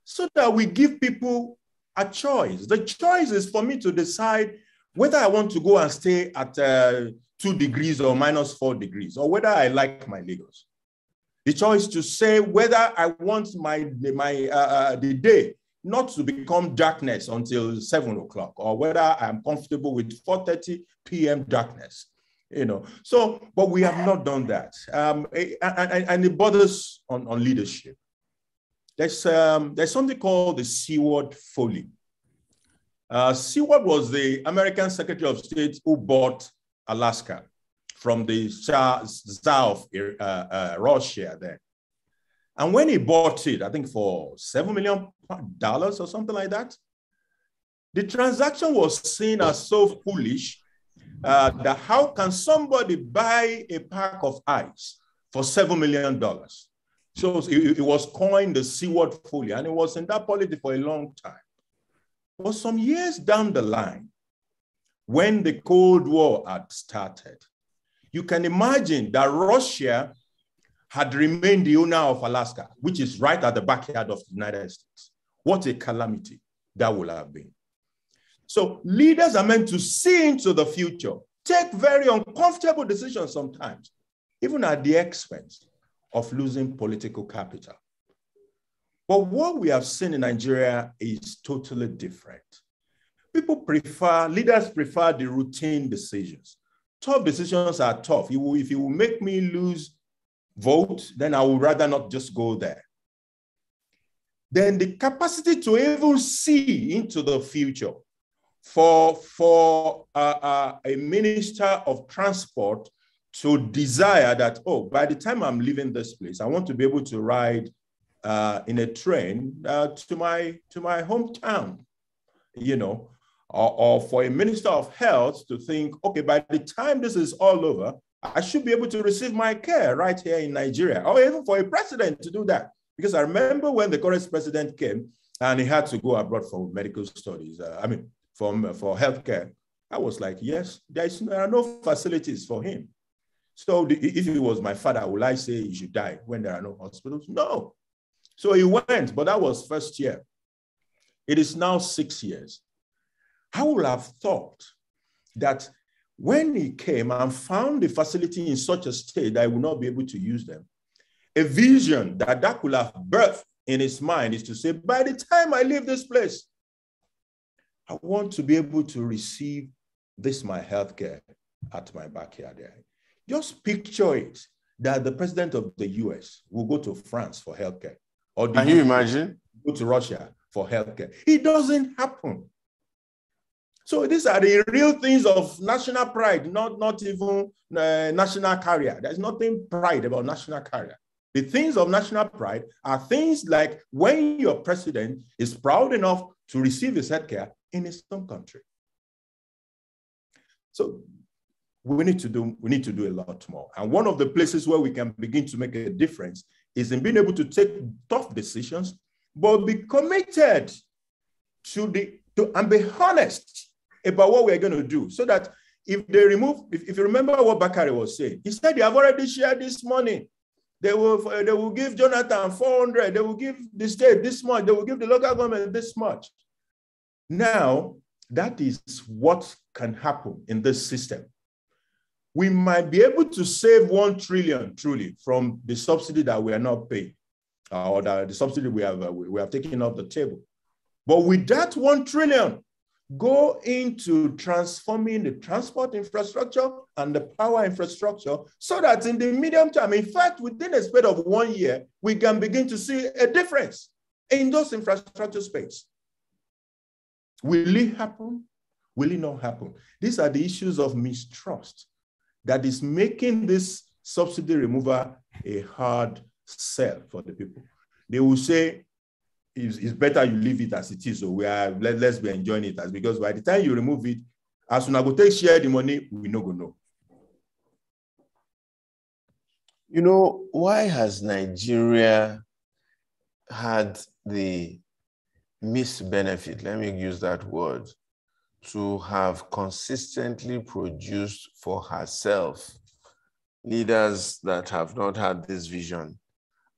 So that we give people a choice. The choice is for me to decide whether I want to go and stay at uh, two degrees or minus four degrees, or whether I like my Lagos. The choice to say whether I want my, my uh, uh, the day not to become darkness until seven o'clock, or whether I'm comfortable with 4:30 p.m. darkness. You know, so but we have not done that, um, and, and, and it bothers on, on leadership. There's um, there's something called the Seward Folly. Uh, Seward was the American Secretary of State who bought Alaska from the Tsar of uh, uh, Russia then. And when he bought it, I think for $7 million or something like that, the transaction was seen as so foolish uh, that how can somebody buy a pack of ice for $7 million? So it, was coined the Seward Folly, and it was in that politics for a long time. But some years down the line, when the Cold War had started, you can imagine that Russia had remained the owner of Alaska, which is right at the backyard of the United States. What a calamity that would have been. So leaders are meant to see into the future, take very uncomfortable decisions sometimes, even at the expense of losing political capital. But what we have seen in Nigeria is totally different. People prefer, leaders prefer the routine decisions tough decisions are tough. If you will make me lose vote, then I would rather not just go there. Then the capacity to even see into the future for, for uh, uh, a minister of transport to desire that, oh, by the time I'm leaving this place, I want to be able to ride uh, in a train uh, to, my, to my hometown, you know, or, or for a minister of health to think, okay, by the time this is all over, I should be able to receive my care right here in Nigeria, or even for a president to do that. Because I remember when the current president came and he had to go abroad for medical studies, uh, I mean, for, for healthcare. I was like, yes, there, is, there are no facilities for him. So the, if he was my father, would I say he should die when there are no hospitals? No. So he went, but that was first year. It is now six years. I would have thought that when he came and found the facility in such a state that I would not be able to use them, a vision that that could have birthed in his mind is to say, by the time I leave this place, I want to be able to receive this my healthcare at my backyard. Just picture it that the president of the US will go to France for healthcare. Or Can you imagine? Go to Russia for healthcare. It doesn't happen. So these are the real things of national pride, not, not even uh, national carrier. There's nothing pride about national carrier. The things of national pride are things like when your president is proud enough to receive his healthcare in his own country. So we need to do we need to do a lot more. And one of the places where we can begin to make a difference is in being able to take tough decisions, but be committed to the to and be honest about what we're going to do so that if they remove, if, if you remember what Bakare was saying, he said they have already shared this money. They will, they will give Jonathan 400, they will give the state this much, they will give the local government this much. Now, that is what can happen in this system. We might be able to save 1 trillion truly from the subsidy that we are not paying, uh, or the, the subsidy we have, uh, we have taken off the table. But with that 1 trillion, go into transforming the transport infrastructure and the power infrastructure so that in the medium term, in fact, within a span of one year, we can begin to see a difference in those infrastructure space. Will it happen? Will it not happen? These are the issues of mistrust that is making this subsidy remover a hard sell for the people. They will say, it's, it's better you leave it as it is. So we are let, let's be enjoying it as because by the time you remove it, as soon as go take share the money, we no go know. You know, why has Nigeria had the misbenefit, let me use that word, to have consistently produced for herself leaders that have not had this vision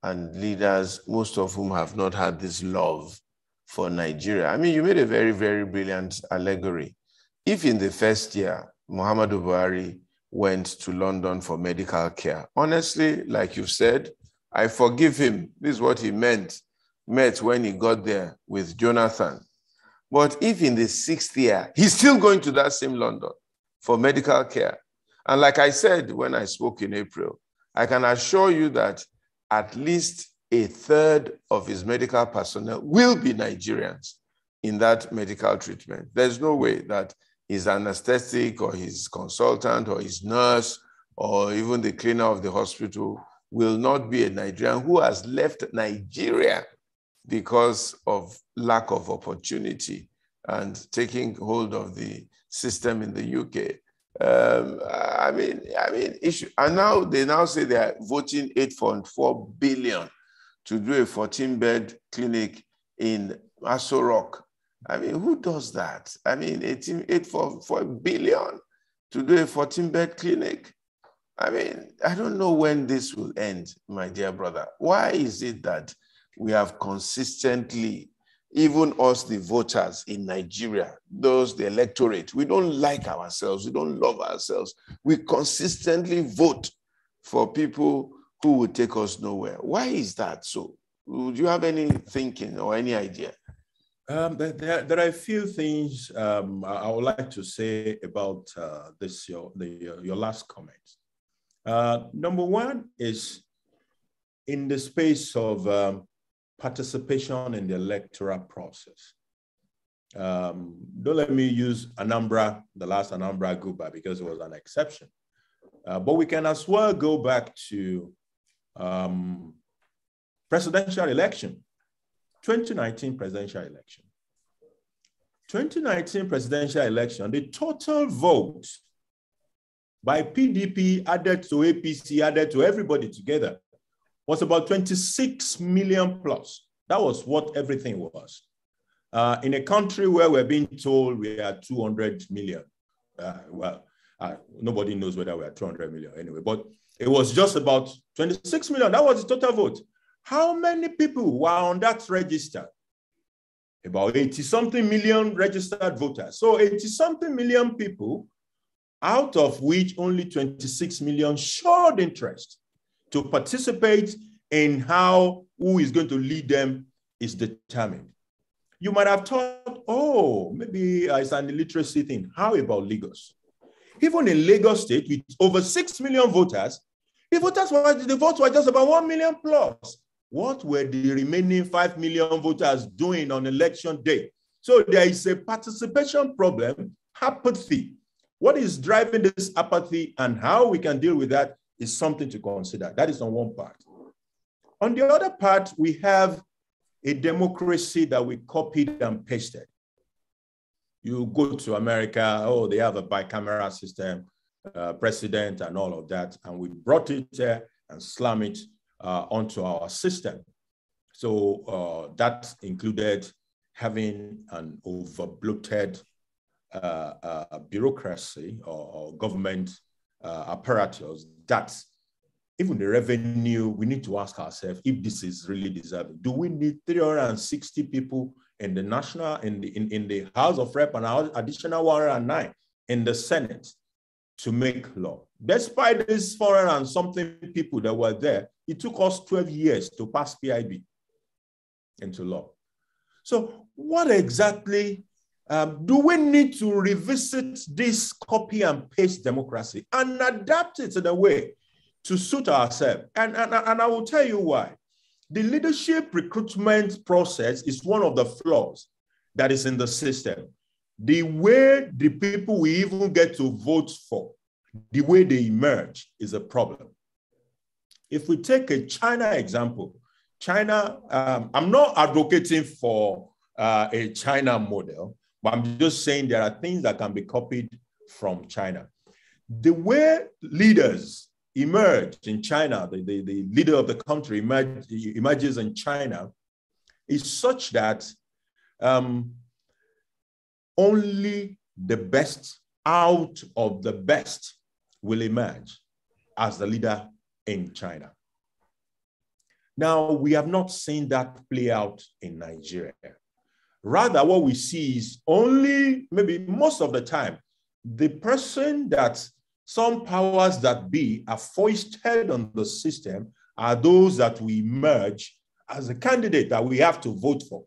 and leaders, most of whom have not had this love for Nigeria. I mean, you made a very, very brilliant allegory. If in the first year, Muhammadu Buhari went to London for medical care, honestly, like you said, I forgive him. This is what he meant, met when he got there with Jonathan. But if in the sixth year, he's still going to that same London for medical care. And like I said when I spoke in April, I can assure you that at least a third of his medical personnel will be Nigerians in that medical treatment. There's no way that his anesthetic or his consultant or his nurse or even the cleaner of the hospital will not be a Nigerian who has left Nigeria because of lack of opportunity and taking hold of the system in the UK. Um, I mean, I mean, issue, and now they now say they are voting 8.4 billion to do a 14 bed clinic in Aso Rock. I mean, who does that? I mean, 18, 8.4 billion to do a 14 bed clinic. I mean, I don't know when this will end, my dear brother. Why is it that we have consistently even us, the voters in Nigeria, those, the electorate, we don't like ourselves, we don't love ourselves. We consistently vote for people who would take us nowhere. Why is that so? Do you have any thinking or any idea? Um, there, there, are a few things um, I would like to say about uh, this your the, your last comment. Uh, number one is in the space of um, participation in the electoral process. Um, don't let me use Anambra, the last Anambra by because it was an exception. Uh, but we can as well go back to um, presidential election, 2019 presidential election. 2019 presidential election, the total vote by PDP added to APC, added to everybody together, was about 26 million plus. That was what everything was. Uh, in a country where we're being told we are 200 million, uh, well, uh, nobody knows whether we are 200 million anyway, but it was just about 26 million. That was the total vote. How many people were on that register? About 80 something million registered voters. So 80 something million people, out of which only 26 million showed interest to participate in how who is going to lead them is determined. You might have thought, oh, maybe it's an illiteracy thing. How about Lagos? Even in Lagos State, with over 6 million voters, the voters were, the votes were just about 1 million plus. What were the remaining 5 million voters doing on election day? So there is a participation problem, apathy. What is driving this apathy and how we can deal with that is something to consider. That is on one part. On the other part, we have a democracy that we copied and pasted. You go to America, oh, they have a bicameral system, uh, president, and all of that. And we brought it there and slam it uh, onto our system. So uh, that included having an over bloated uh, uh, bureaucracy or, or government uh, apparatus that even the revenue, we need to ask ourselves if this is really deserving. Do we need 360 people in the national, in the, in, in the House of Rep and additional 109 in the Senate to make law. Despite this foreign and something people that were there, it took us 12 years to pass PIB into law. So what exactly um, do we need to revisit this copy and paste democracy and adapt it in a way to suit ourselves? And, and, and I will tell you why. The leadership recruitment process is one of the flaws that is in the system. The way the people we even get to vote for, the way they emerge is a problem. If we take a China example, China, um, I'm not advocating for uh, a China model, but I'm just saying there are things that can be copied from China. The way leaders emerge in China, the, the, the leader of the country emerge, emerges in China, is such that um, only the best out of the best will emerge as the leader in China. Now, we have not seen that play out in Nigeria. Rather, what we see is only, maybe most of the time, the person that some powers that be are foisted on the system are those that we merge as a candidate that we have to vote for.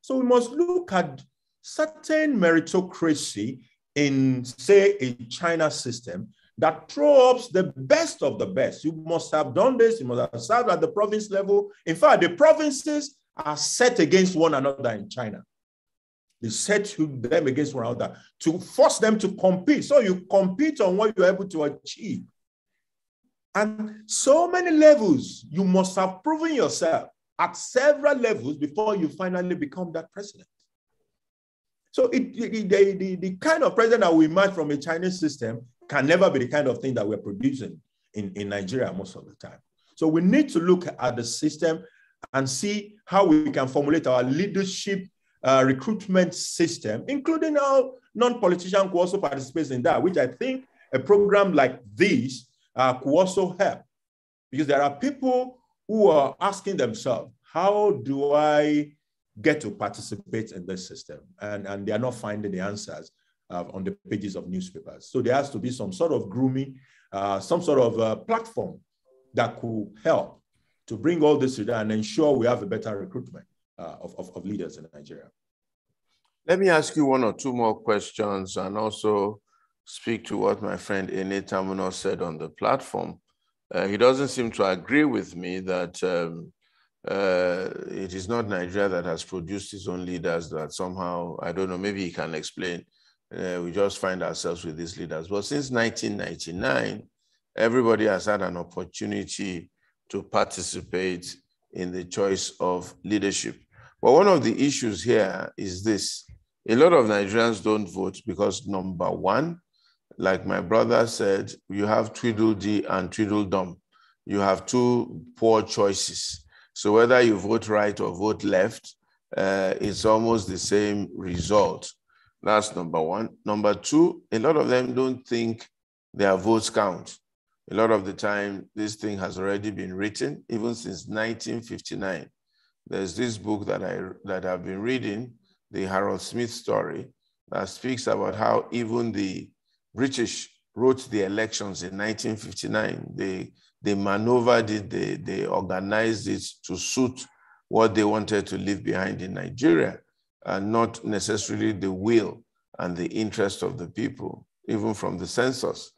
So we must look at certain meritocracy in, say, a China system that throws the best of the best. You must have done this, you must have served at the province level. In fact, the provinces are set against one another in China. They set them against one another to force them to compete. So you compete on what you're able to achieve. And so many levels, you must have proven yourself at several levels before you finally become that president. So it, it, the, the, the kind of president that we emerge from a Chinese system can never be the kind of thing that we're producing in, in Nigeria most of the time. So we need to look at the system and see how we can formulate our leadership uh, recruitment system, including our non-politician who also participates in that, which I think a program like this uh, could also help. Because there are people who are asking themselves, how do I get to participate in this system? And, and they are not finding the answers uh, on the pages of newspapers. So there has to be some sort of grooming, uh, some sort of uh, platform that could help to bring all this together and ensure we have a better recruitment uh, of, of, of, leaders in Nigeria. Let me ask you one or two more questions and also speak to what my friend Ene Tamuno said on the platform. Uh, he doesn't seem to agree with me that um, uh, it is not Nigeria that has produced its own leaders that somehow, I don't know, maybe he can explain. Uh, we just find ourselves with these leaders. But since 1999, everybody has had an opportunity to participate in the choice of leadership. But one of the issues here is this. A lot of Nigerians don't vote because number one, like my brother said, you have Tweedledee and Tweedledum. You have two poor choices. So whether you vote right or vote left, uh, it's almost the same result. That's number one. Number two, a lot of them don't think their votes count a lot of the time, this thing has already been written, even since 1959. There's this book that, I, that I've been reading, the Harold Smith story, that speaks about how even the British wrote the elections in 1959. They, they maneuvered it, they, they organized it to suit what they wanted to leave behind in Nigeria, and not necessarily the will and the interest of the people, even from the census.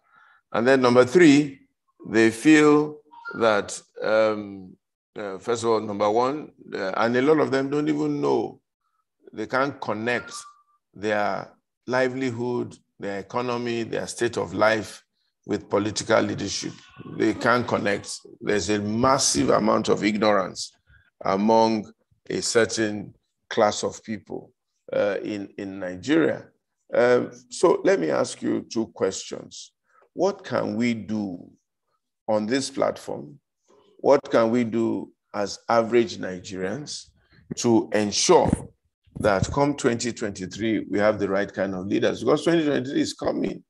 And then number three, they feel that, um, uh, first of all, number one, uh, and a lot of them don't even know, they can't connect their livelihood, their economy, their state of life with political leadership. They can't connect. There's a massive amount of ignorance among a certain class of people uh, in, in Nigeria. Um, so let me ask you two questions what can we do on this platform? What can we do as average Nigerians to ensure that come 2023, we have the right kind of leaders? Because 2023 is coming.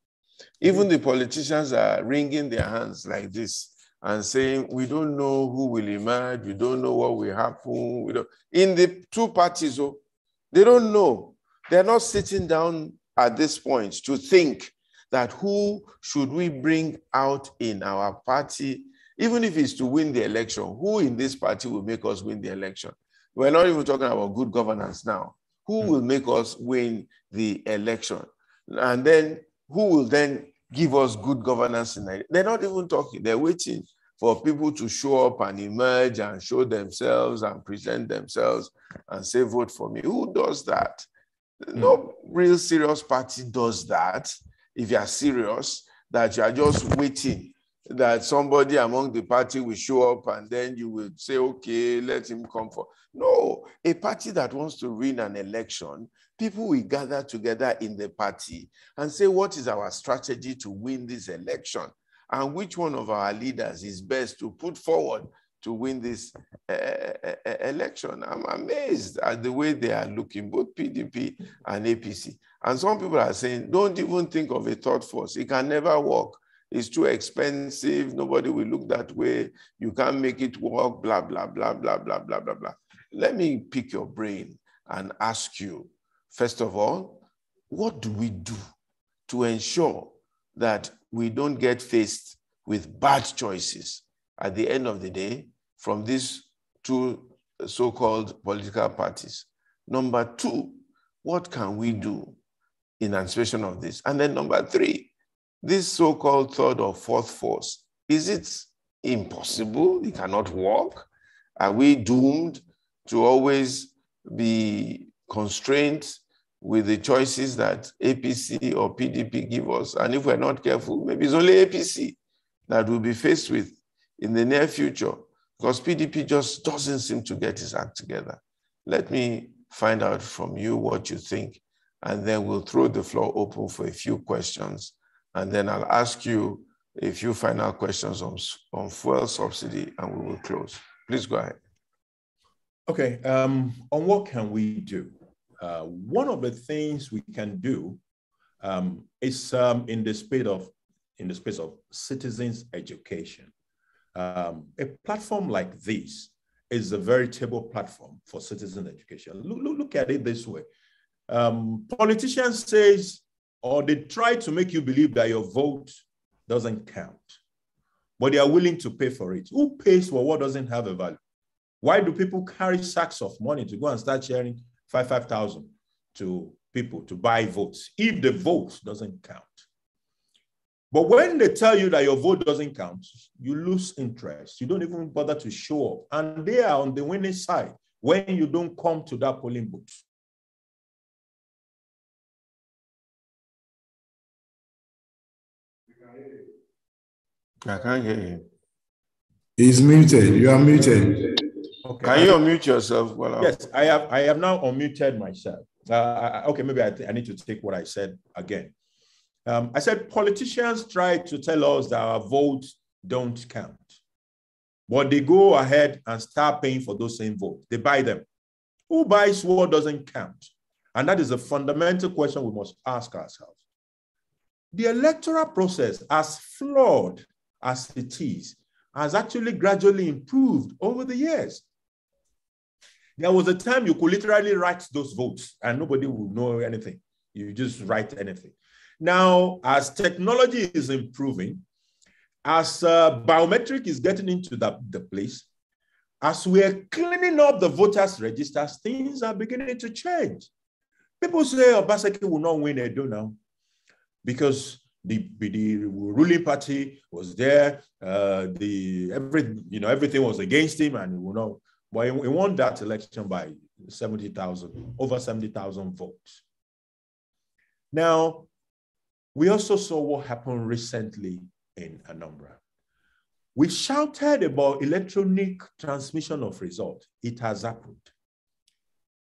Even the politicians are wringing their hands like this and saying, we don't know who will emerge, we don't know what will happen. We don't. In the two parties, oh, they don't know. They're not sitting down at this point to think that who should we bring out in our party, even if it's to win the election, who in this party will make us win the election? We're not even talking about good governance now. Who mm. will make us win the election? And then who will then give us good governance in Nigeria? They're not even talking. They're waiting for people to show up and emerge and show themselves and present themselves and say, vote for me. Who does that? Mm. No real serious party does that. If you are serious, that you are just waiting that somebody among the party will show up and then you will say, okay, let him come for. No, a party that wants to win an election, people will gather together in the party and say, what is our strategy to win this election? And which one of our leaders is best to put forward to win this uh, election? I'm amazed at the way they are looking, both PDP and APC. And some people are saying, don't even think of a third force. It can never work it's too expensive. Nobody will look that way. You can't make it work, blah, blah, blah, blah, blah, blah, blah, blah. Let me pick your brain and ask you, first of all, what do we do to ensure that we don't get faced with bad choices at the end of the day from these two so-called political parties? Number two, what can we do in anticipation of this? And then number three, this so-called third or fourth force, is it impossible? It cannot work? Are we doomed to always be constrained with the choices that APC or PDP give us? And if we're not careful, maybe it's only APC that we'll be faced with in the near future because PDP just doesn't seem to get its act together. Let me find out from you what you think, and then we'll throw the floor open for a few questions and then I'll ask you a few final questions on, on fuel subsidy and we will close. Please go ahead. Okay, um, on what can we do? Uh, one of the things we can do um, is um, in the space of in the space of citizens education. Um, a platform like this is a veritable platform for citizen education. Look, look, look at it this way. Um, politicians says or they try to make you believe that your vote doesn't count, but they are willing to pay for it. Who pays for what doesn't have a value? Why do people carry sacks of money to go and start sharing five, 5,000 to people to buy votes if the vote doesn't count? But when they tell you that your vote doesn't count, you lose interest. You don't even bother to show up. And they are on the winning side when you don't come to that polling booth. I can't hear him. He's muted. You are muted. Okay. Can you unmute yourself? Well, yes, I have. I have now unmuted myself. Uh, okay, maybe I, I need to take what I said again. Um, I said politicians try to tell us that our votes don't count, but they go ahead and start paying for those same votes. They buy them. Who buys what doesn't count? And that is a fundamental question we must ask ourselves. The electoral process, as flawed as it is, has actually gradually improved over the years. There was a time you could literally write those votes and nobody would know anything. You just write anything. Now, as technology is improving, as uh, biometric is getting into the, the place, as we're cleaning up the voters' registers, things are beginning to change. People say Obaseki will not win Edo now because the, the ruling party was there. Uh, the every you know everything was against him, and you know, but he, he won that election by seventy thousand, over seventy thousand votes. Now, we also saw what happened recently in Anambra. We shouted about electronic transmission of result. It has happened.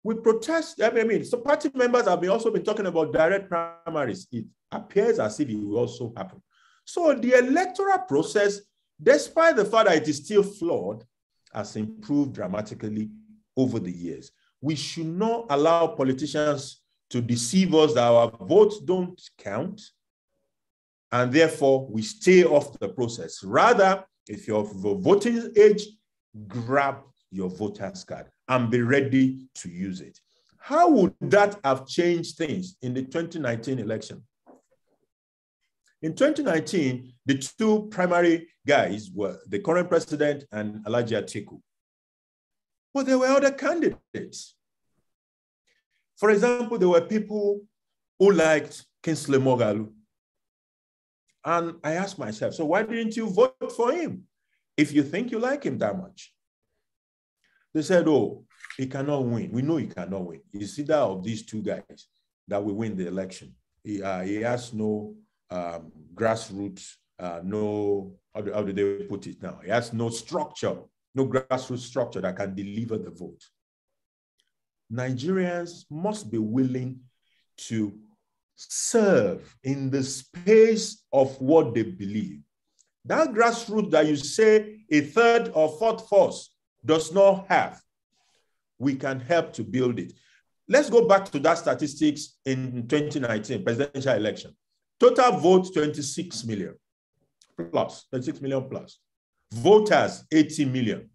We protest. I mean, some party members have been also been talking about direct primaries. It appears as if it will also happen. So the electoral process, despite the fact that it is still flawed, has improved dramatically over the years. We should not allow politicians to deceive us that our votes don't count, and therefore we stay off the process. Rather, If you're of voting age, grab your voter's card and be ready to use it. How would that have changed things in the 2019 election? In 2019, the two primary guys were the current president and Alhaji Atiku. But there were other candidates. For example, there were people who liked Kingsley Moghalu. And I asked myself, so why didn't you vote for him if you think you like him that much? They said, oh, he cannot win. We know he cannot win. It's either of these two guys that will win the election. He, uh, he has no um, grassroots, uh, no, how do, how do they put it now? He has no structure, no grassroots structure that can deliver the vote. Nigerians must be willing to serve in the space of what they believe. That grassroots that you say a third or fourth force does not have, we can help to build it. Let's go back to that statistics in 2019 presidential election. Total votes 26 million plus, 26 million plus. Voters 80 million.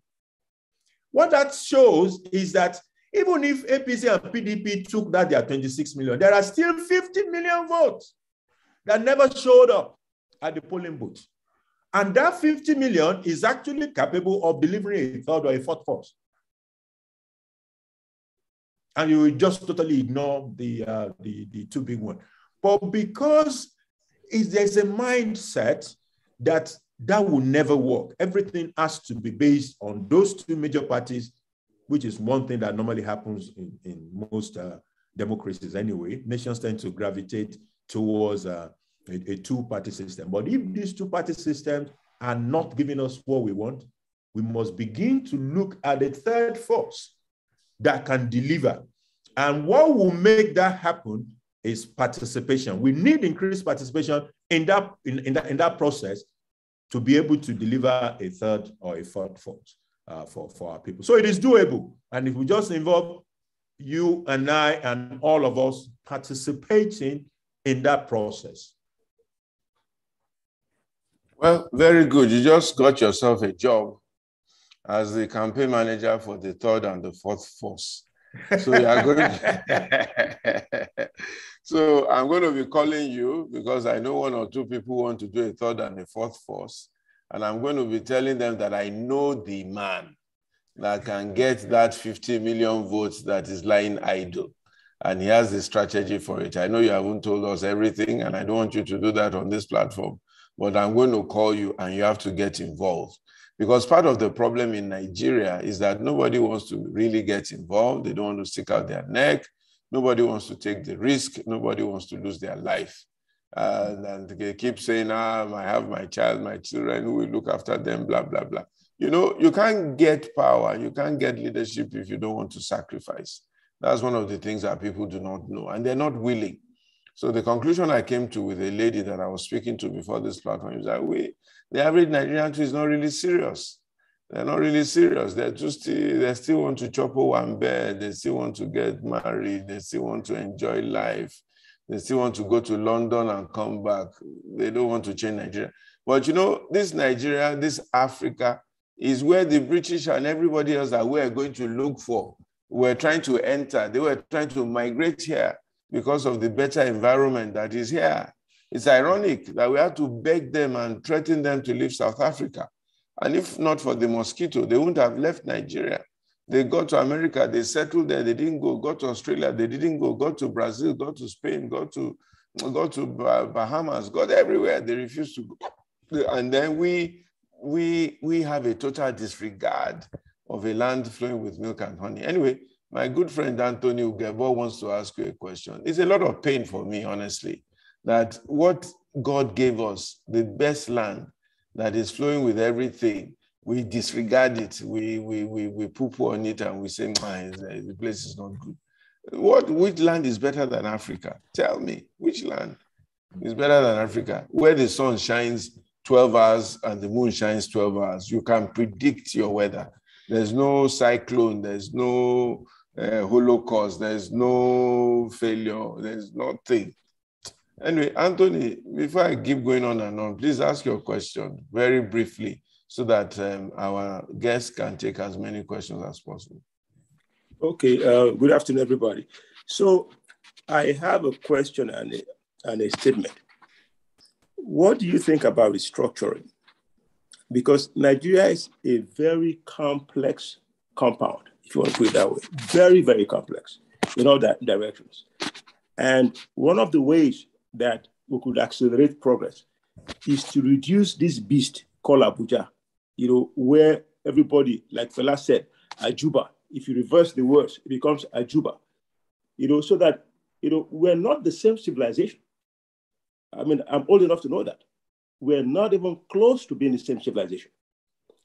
What that shows is that even if APC and PDP took that their 26 million, there are still 50 million votes that never showed up at the polling booth. And that 50 million is actually capable of delivering a third or a fourth force. And you will just totally ignore the, uh, the, the two big ones. But because there's a mindset that that will never work, everything has to be based on those two major parties which is one thing that normally happens in, in most uh, democracies anyway. Nations tend to gravitate towards uh, a, a two-party system. But if these two-party systems are not giving us what we want, we must begin to look at a third force that can deliver. And what will make that happen is participation. We need increased participation in that, in, in that, in that process to be able to deliver a third or a fourth force uh, for, for our people. So it is doable. And if we just involve you and I and all of us participating in that process. Well, very good. You just got yourself a job as the campaign manager for the third and the fourth force. So you are going. so I'm going to be calling you because I know one or two people want to do a third and a fourth force. And I'm going to be telling them that I know the man that can get that 50 million votes that is lying idle. And he has the strategy for it. I know you haven't told us everything, and I don't want you to do that on this platform, but I'm going to call you and you have to get involved. Because part of the problem in Nigeria is that nobody wants to really get involved. They don't want to stick out their neck. Nobody wants to take the risk. Nobody wants to lose their life. And they keep saying, ah, I have my child, my children, who will look after them, blah, blah, blah. You know, you can't get power, you can't get leadership if you don't want to sacrifice. That's one of the things that people do not know, and they're not willing. So the conclusion I came to with a lady that I was speaking to before this platform is that we, the average Nigerian is not really serious. They're not really serious. They're just they still want to chop one bed. They still want to get married. They still want to enjoy life. They still want to go to London and come back. They don't want to change Nigeria. But you know, this Nigeria, this Africa, is where the British and everybody else that we're going to look for were trying to enter. They were trying to migrate here because of the better environment that is here. It's ironic that we have to beg them and threaten them to leave South Africa. And if not for the mosquito, they wouldn't have left Nigeria. They got to America, they settled there, they didn't go, got to Australia, they didn't go, got to Brazil, got to Spain, got to got to Bahamas, got everywhere. They refused to go. And then we we we have a total disregard of a land flowing with milk and honey. Anyway, my good friend Anthony Ugebo wants to ask you a question. It's a lot of pain for me, honestly, that what God gave us, the best land that is flowing with everything, we disregard it, we, we, we, we poo-poo on it, and we say, man, uh, the place is not good. What, which land is better than Africa? Tell me, which land is better than Africa? Where the sun shines 12 hours and the moon shines 12 hours. You can predict your weather. There's no cyclone, there's no uh, holocaust, there's no failure, there's nothing. Anyway, Anthony, before I keep going on and on, please ask your question very briefly so that um, our guests can take as many questions as possible. Okay, uh, good afternoon, everybody. So I have a question and a, and a statement. What do you think about restructuring? Because Nigeria is a very complex compound, if you want to put it that way. Very, very complex in all that directions. And one of the ways that we could accelerate progress is to reduce this beast called Abuja, you know, where everybody, like Fela said, Abuja, if you reverse the words, it becomes Ajuba, you know, so that, you know, we're not the same civilization. I mean, I'm old enough to know that. We're not even close to being the same civilization.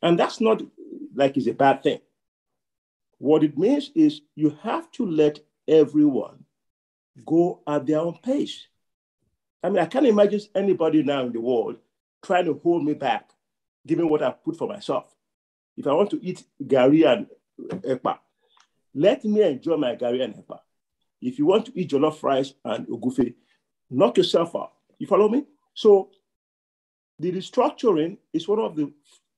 And that's not like it's a bad thing. What it means is you have to let everyone go at their own pace. I mean, I can't imagine anybody now in the world trying to hold me back, given what I've put for myself. If I want to eat gari and epa, let me enjoy my gari and epa. If you want to eat jollof rice and ogufe, knock yourself out. You follow me? So the restructuring is one of the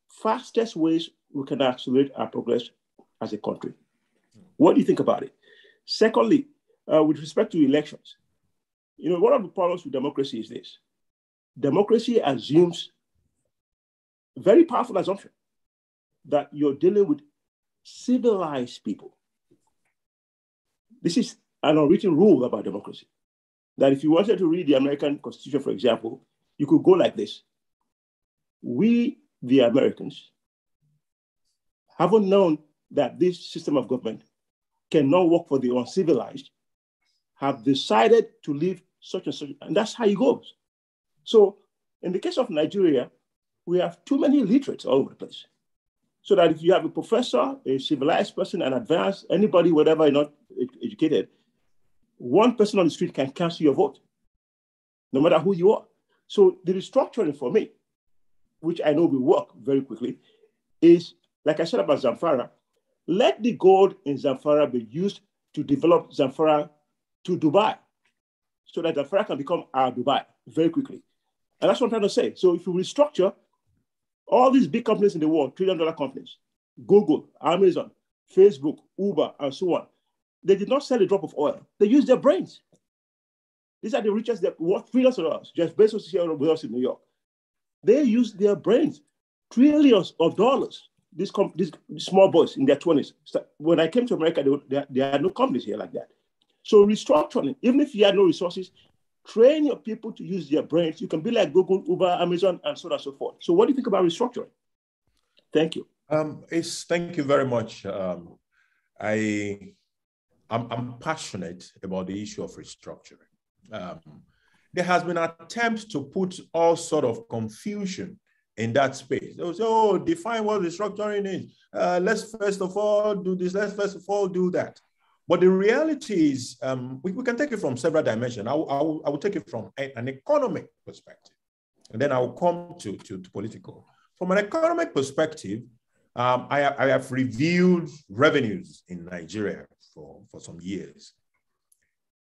fastest ways we can accelerate our progress as a country. What do you think about it? Secondly, uh, with respect to elections, you know, one of the problems with democracy is this. Democracy assumes very powerful assumption that you're dealing with civilized people. This is an unwritten rule about democracy. That if you wanted to read the American Constitution, for example, you could go like this We, the Americans, haven't known that this system of government cannot work for the uncivilized, have decided to leave such and such, and that's how it goes. So, in the case of Nigeria, we have too many illiterates all over the place. So that if you have a professor, a civilized person, an advanced, anybody, whatever, not educated, one person on the street can cancel your vote, no matter who you are. So the restructuring for me, which I know will work very quickly, is like I said about Zamfara, let the gold in Zamfara be used to develop Zamfara to Dubai so that Zamfara can become our Dubai very quickly. And that's what I'm trying to say. So if you restructure all these big companies in the world, trillion dollar companies, Google, Amazon, Facebook, Uber, and so on, they did not sell a drop of oil. They used their brains. These are the richest that worth trillions of dollars. Jeff Bezos is here with us in New York. They used their brains, trillions of dollars these, com- these small boys in their 20s. When I came to America, there, there had no companies here like that. So restructuring, even if you had no resources, train your people to use their brains. You can be like Google, Uber, Amazon, and so on and so forth. So what do you think about restructuring? Thank you. Um, it's, thank you very much. Um, I, I'm, I'm, passionate about the issue of restructuring. Um, there has been attempts to put all sort of confusion in that space. They will say, oh, define what restructuring is. Uh, let's first of all do this. Let's first of all do that. But the reality is, um, we, we, can take it from several dimensions. I, I, will, I will take it from a, an economic perspective, and then I will come to, to, to political. From an economic perspective, um, I, I have reviewed revenues in Nigeria for, for some years.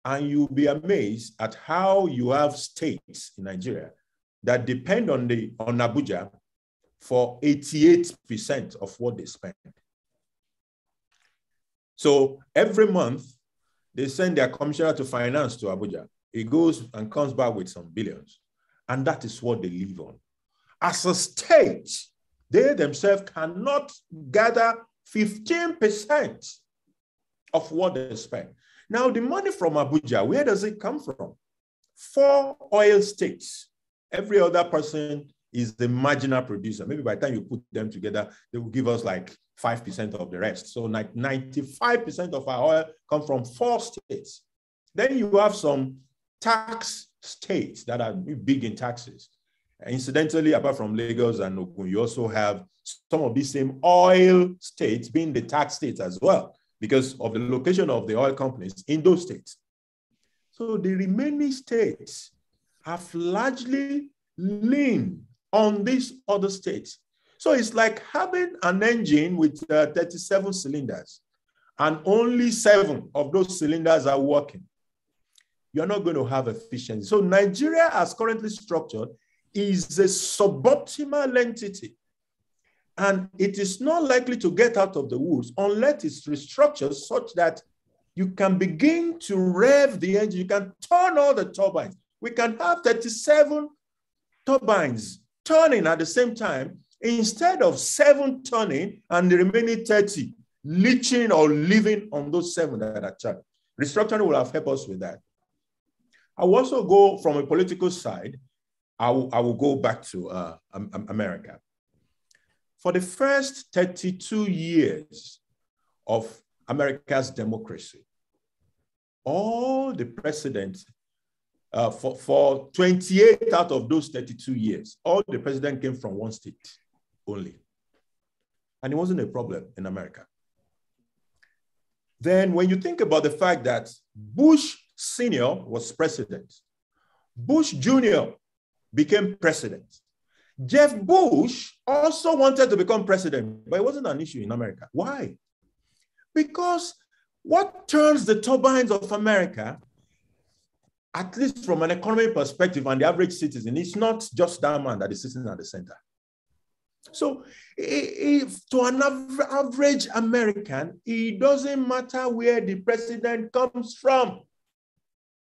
And you'll be amazed at how you have states in Nigeria that depend on the on Abuja for 88% of what they spend. So every month, they send their commissioner to finance to Abuja. He goes and comes back with some billions. And that is what they live on. As a state, they themselves cannot gather 15% of what they spend. Now, the money from Abuja, where does it come from? Four oil states Every other person is the marginal producer. Maybe by the time you put them together, they will give us like 5% of the rest. So like 95% of our oil come from four states. Then you have some tax states that are big in taxes. Incidentally, apart from Lagos and Ogun, you also have some of these same oil states being the tax states as well, because of the location of the oil companies in those states. So the remaining states have largely leaned on these other states. So it's like having an engine with uh, 37 cylinders and only seven of those cylinders are working. You're not going to have efficiency. So Nigeria, as currently structured, is a suboptimal entity. And it is not likely to get out of the woods unless it's restructured such that you can begin to rev the engine. You can turn all the turbines. We can have 37 turbines turning at the same time instead of seven turning and the remaining 30 leaching or living on those seven that are charged. Restructuring will have helped us with that. I will also go from a political side. I will, I will go back to uh, America. For the first 32 years of America's democracy, all the presidents, uh, for, for 28 out of those 32 years, all the president came from one state only. And it wasn't a problem in America. Then when you think about the fact that Bush Sr. was president, Bush Jr. became president, Jeb Bush also wanted to become president, but it wasn't an issue in America. Why? Because what turns the turbines of America, at least from an economic perspective and the average citizen, it's not just that man that is sitting at the center. So, if to an average American, it doesn't matter where the president comes from.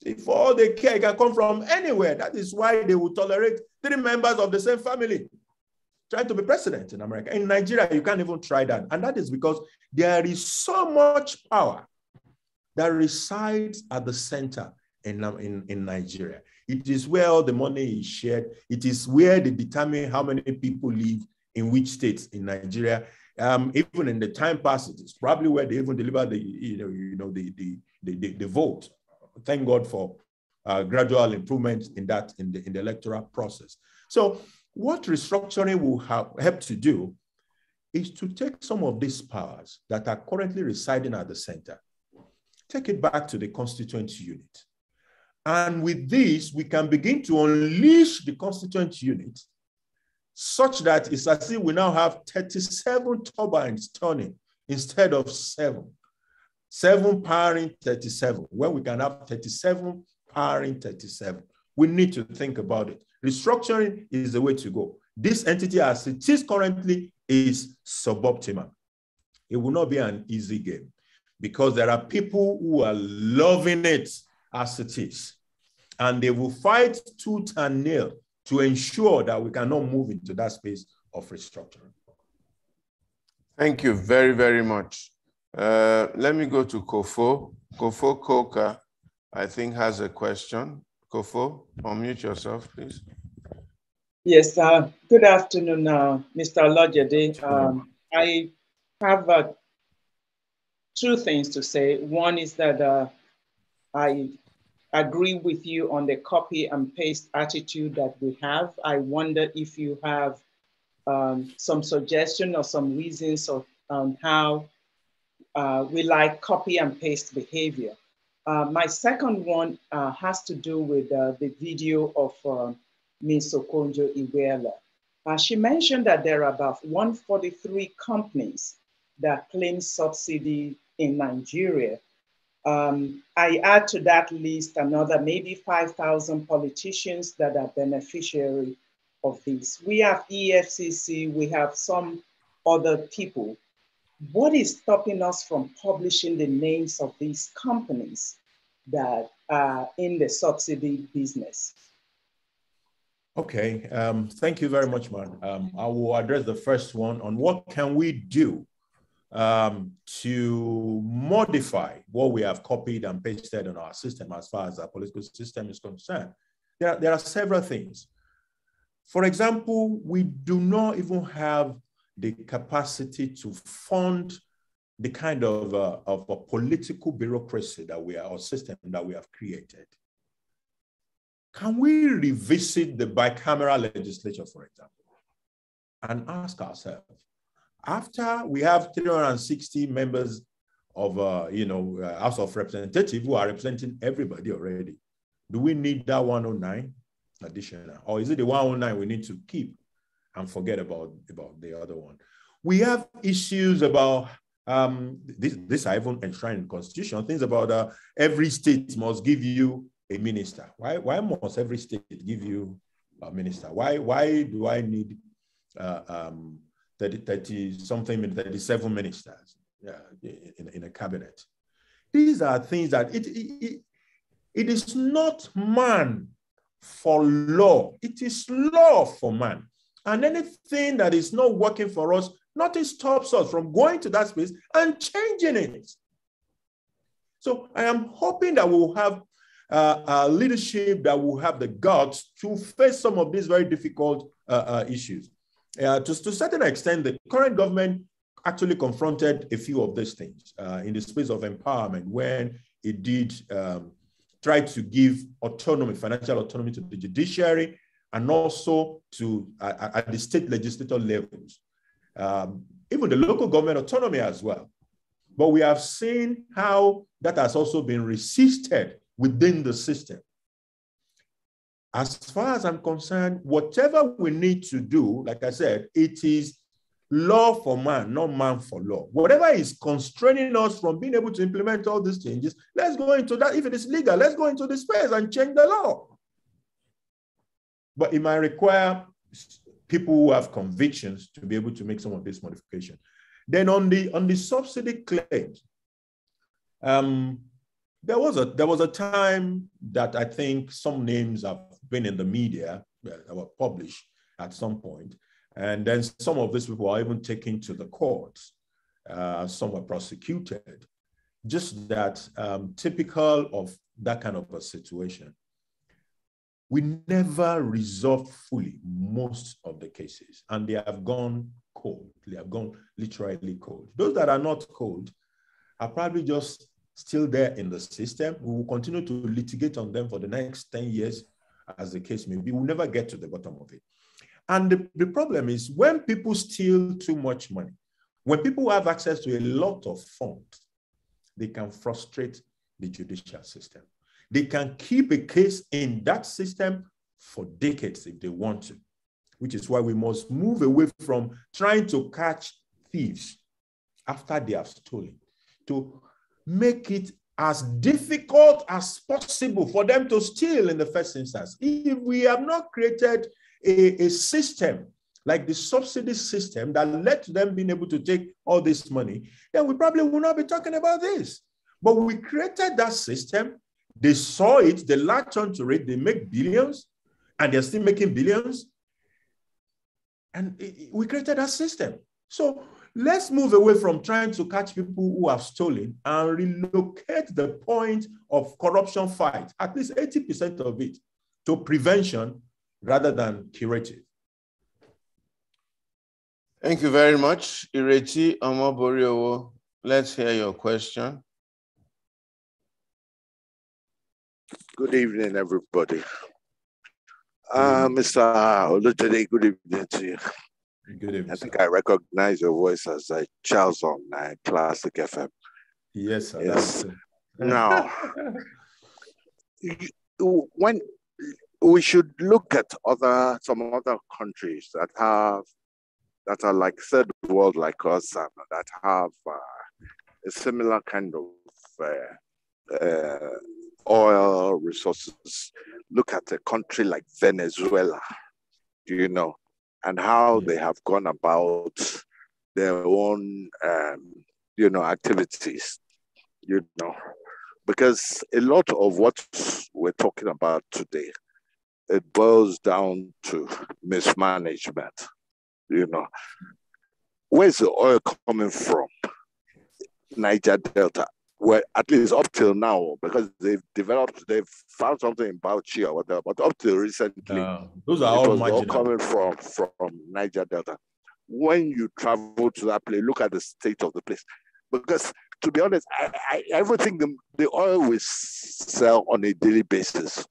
If all they care, can come from anywhere. That is why they will tolerate three members of the same family trying to be president in America. In Nigeria, you can't even try that. And that is because there is so much power that resides at the center in, in, in Nigeria. It is where all the money is shared. It is where they determine how many people live in which states in Nigeria. Um, even in the time past, it's probably where they even deliver the, you know, you know the, the, the, the, the vote. Thank God for uh, gradual improvement in that in the, in the electoral process. So what restructuring will have, help to do is to take some of these powers that are currently residing at the center, take it back to the constituent unit. And with this, we can begin to unleash the constituent unit such that it's as if we now have 37 turbines turning instead of seven. Seven powering 37, when we can have 37 powering 37. We need to think about it. Restructuring is the way to go. This entity, as it is currently, is suboptimal. It will not be an easy game because there are people who are loving it as it is. And they will fight tooth and nail to ensure that we cannot move into that space of restructuring. Thank you very, very much. Uh, let me go to Kofo. Kofo Koka, I think, has a question. Kofo, unmute yourself, please. Yes, uh, good afternoon, uh, Mr. Olojede. Um, I have uh, two things to say. One is that uh, I agree with you on the copy and paste attitude that we have. I wonder if you have um, some suggestion or some reasons of um, how uh, we like copy and paste behavior. Uh, my second one uh, has to do with uh, the video of Ms. Okonjo Iweala. Uh, she mentioned that there are about 143 companies that claim subsidy in Nigeria um, I add to that list another maybe 5,000 politicians that are beneficiary of this. We have EFCC, we have some other people. What is stopping us from publishing the names of these companies that are in the subsidy business? Okay, um, thank you very much, man. Um, I will address the first one on what can we do um, to modify what we have copied and pasted in our system as far as our political system is concerned. There are, there are several things. For example, we do not even have the capacity to fund the kind of, uh, of a political bureaucracy that we are, or system that we have created. Can we revisit the bicameral legislature, for example, and ask ourselves, after we have 360 members of, uh, you know, uh, House of Representatives who are representing everybody already, do we need that 109 additional? Or is it the 109 we need to keep and forget about, about the other one? We have issues about um, this, this I even enshrined in constitution, things about uh, every state must give you a minister. Why, why must every state give you a minister? Why, why do I need uh, um, 30, 30 something, 37 ministers yeah, in, in a cabinet. These are things that it, it, it is not man for law, it is law for man. And anything that is not working for us, nothing stops us from going to that space and changing it. So I am hoping that we will have uh, uh, leadership that will have the guts to face some of these very difficult uh, uh issues. Uh, to, to a certain extent, the current government actually confronted a few of these things uh, in the space of empowerment when it did um, try to give autonomy, financial autonomy to the judiciary and also to uh, at the state legislature levels, um, even the local government autonomy as well. But we have seen how that has also been resisted within the system. As far as I'm concerned, whatever we need to do, like I said, it is law for man, not man for law. Whatever is constraining us from being able to implement all these changes, let's go into that. If it is legal, let's go into the space and change the law. But it might require people who have convictions to be able to make some of this modification. Then on the on the subsidy claims, um, there was a there was a time that I think some names have been in the media that were published at some point, and then some of these people are even taken to the courts. Uh, some were prosecuted. Just that um, typical of that kind of a situation. We never resolved fully most of the cases, and they have gone cold. They have gone literally cold. Those that are not cold are probably just still there in the system. We will continue to litigate on them for the next 10 years, as the case may be. We'll never get to the bottom of it. And the, the problem is when people steal too much money, when people have access to a lot of funds, they can frustrate the judicial system. They can keep a case in that system for decades if they want to, which is why we must move away from trying to catch thieves after they have stolen to make it as difficult as possible for them to steal in the first instance. If we have not created a, a system like the subsidy system that led to them being able to take all this money, then we probably will not be talking about this. But we created that system. They saw it, they latched onto it, they make billions, and they're still making billions. And we created that system. So let's move away from trying to catch people who have stolen and relocate the point of corruption fight, at least 80% of it, to prevention rather than curative. Thank you very much, Ireti Omoboriowo. Let's hear your question. Good evening, everybody. Uh, Mr. Olutade, good evening to you. Good evening. I think I recognize your voice as uh, Charles on uh, Classic FM. Yes, sir. Yes. now, when we should look at other some other countries that have that are like third world like us and that have uh, a similar kind of uh, uh, oil resources. Look at a country like Venezuela, do you know, and how they have gone about their own, um, you know, activities, you know, because a lot of what we're talking about today it boils down to mismanagement. You know, where's the oil coming from? Niger Delta. Well, at least up till now, because they've developed, they've found something about Bauchi or whatever, but up till recently, uh, those are all, all coming from from Niger Delta. When you travel to that place, look at the state of the place, because to be honest, I, I, everything the, the oil we sell on a daily basis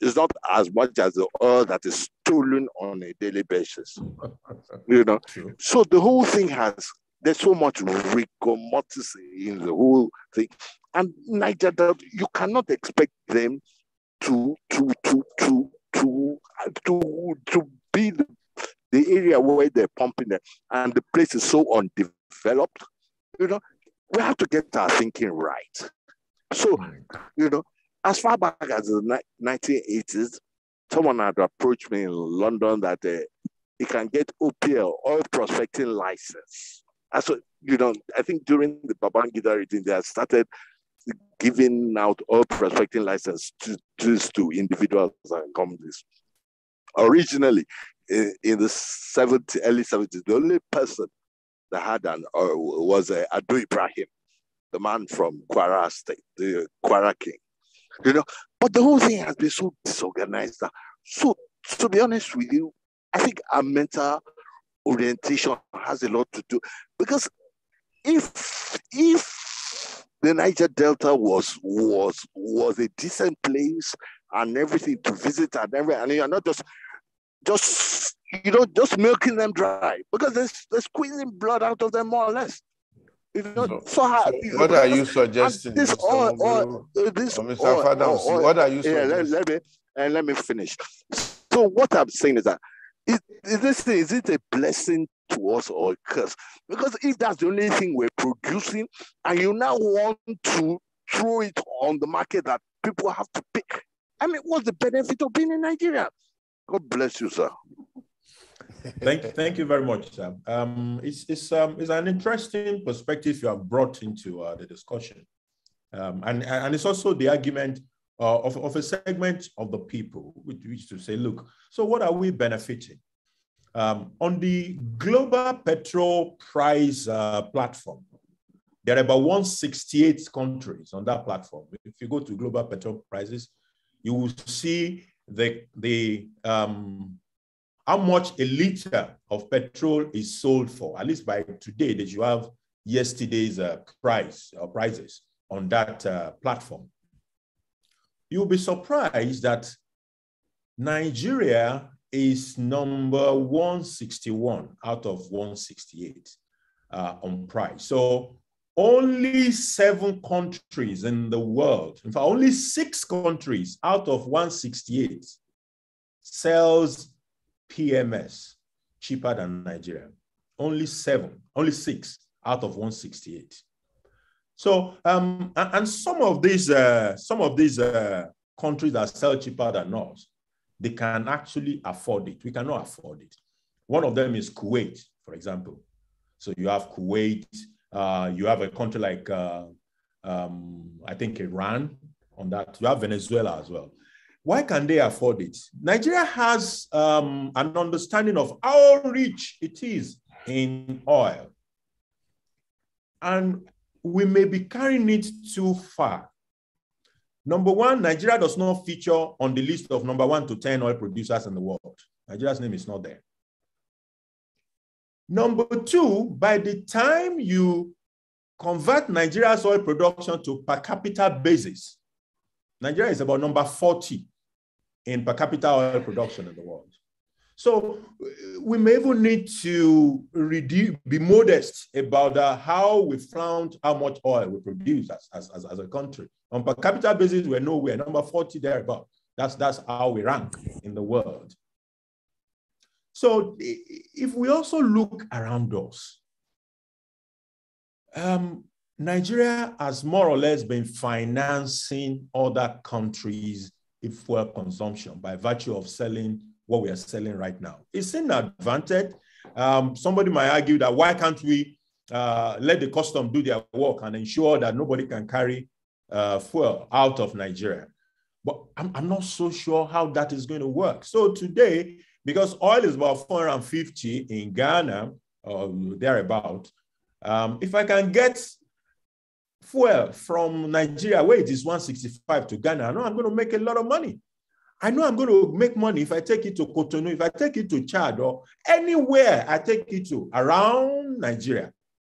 is not as much as the oil that is stolen on a daily basis. you know, True. so the whole thing has there's so much rigor mortis in the whole thing, and Niger you cannot expect them to to to to to to to be the, the area where they're pumping it, and the place is so undeveloped. You know, we have to get our thinking right. So, you know, as far back as the 1980s, someone had approached me in London that uh, he can get OPL, oil prospecting license. That's what, you know, I think during the Babangida regime, they had started giving out oil prospecting license to, to, to individuals and companies. Originally, in, in the 70, early 70s, the only person that had an uh, was uh, Ado Ibrahim, the man from Kwara State, the Kwara King. You know, but the whole thing has been so disorganized. That, So, to be honest with you, I think our mental orientation has a lot to do because if if the Niger Delta was was was a decent place and everything to visit and everything, and you're not just just you know just milking them dry because they're, they're squeezing blood out of them more or less. You know, so, so how, what are you suggesting? This or, or, uh, this or Mr. Or, Fadams, or, what are you suggesting? Yeah, let, let me and let me finish. So what I'm saying is that is, is this is it a blessing to us or a curse? Because if that's the only thing we're producing, and you now want to throw it on the market that people have to pick, I mean, what's the benefit of being in Nigeria? God bless you, sir. thank, thank you very much, Sam. Um, it's, it's, um, it's an interesting perspective you have brought into uh, the discussion. Um, and, and it's also the argument uh, of, of a segment of the people, which, which to say, look, so what are we benefiting? Um, on the global petrol price uh, platform, there are about 168 countries on that platform. If you go to global petrol prices, you will see the, the um, how much a liter of petrol is sold for, at least by today that you have yesterday's uh, price or prices on that uh, platform you'll be surprised that Nigeria is number 161 out of 168 uh, on price. So only seven countries in the world, in fact, only six countries out of 168 sells PMS cheaper than Nigeria. Only seven, only six out of 168. So, um, and, some of these, uh, some of these uh, countries that sell cheaper than us, they can actually afford it. We cannot afford it. One of them is Kuwait, for example. So you have Kuwait, uh, you have a country like, uh, um, I think, Iran on that. You have Venezuela as well. Why can they afford it? Nigeria has um, an understanding of how rich it is in oil. And we may be carrying it too far. Number one, Nigeria does not feature on the list of number one to 10 oil producers in the world. Nigeria's name is not there. Number two, by the time you convert Nigeria's oil production to per capita basis, Nigeria is about number 40 in per capita oil production in the world. So we may even need to reduce, be modest about uh, how we found how much oil we produce as, as, as, a country. On per capita basis, we're nowhere, number 40 thereabout. That's, that's how we rank in the world. So if we also look around us, um, Nigeria has more or less been financing other countries' fuel consumption by virtue of selling what we are selling right now. It's an advantage. Um, somebody might argue that why can't we uh, let the custom do their work and ensure that nobody can carry uh, fuel out of Nigeria? But I'm, I'm not so sure how that is going to work. So today, because oil is about 450 in Ghana or thereabout, um, if I can get fuel from Nigeria where it is 165 to Ghana, I know I'm going to make a lot of money. I know I'm going to make money if I take it to Cotonou, if I take it to Chad, or anywhere I take it to around Nigeria,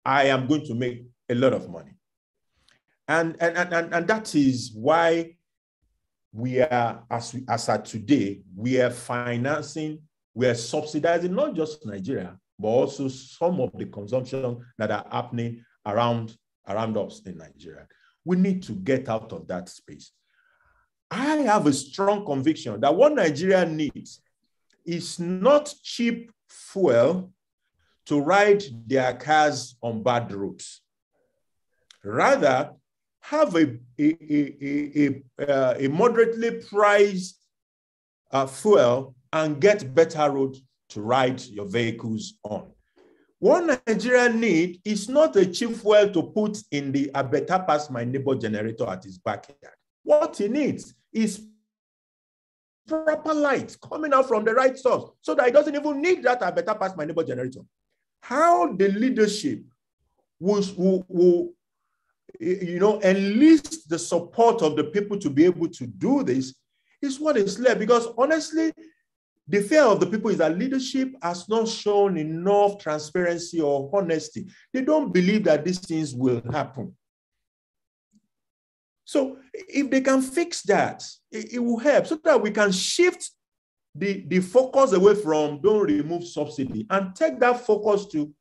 I am going to make a lot of money. And, and, and, and that is why we are, as, we, as at today, we are financing, we are subsidizing not just Nigeria, but also some of the consumption that are happening around, around us in Nigeria. We need to get out of that space. I have a strong conviction that what Nigeria needs is not cheap fuel to ride their cars on bad roads. Rather, have a, a, a, a, a moderately priced uh, fuel and get better road to ride your vehicles on. What Nigeria need is not a cheap fuel to put in the I better pass my neighbor generator at his backyard. What he needs is proper light coming out from the right source so that he doesn't even need that I better pass my neighbor generator. How the leadership will, will, will you know, enlist the support of the people to be able to do this is what is left. Because honestly, the fear of the people is that leadership has not shown enough transparency or honesty. They don't believe that these things will happen. So if they can fix that, it, it, will help so that we can shift the, the focus away from don't remove subsidy and take that focus to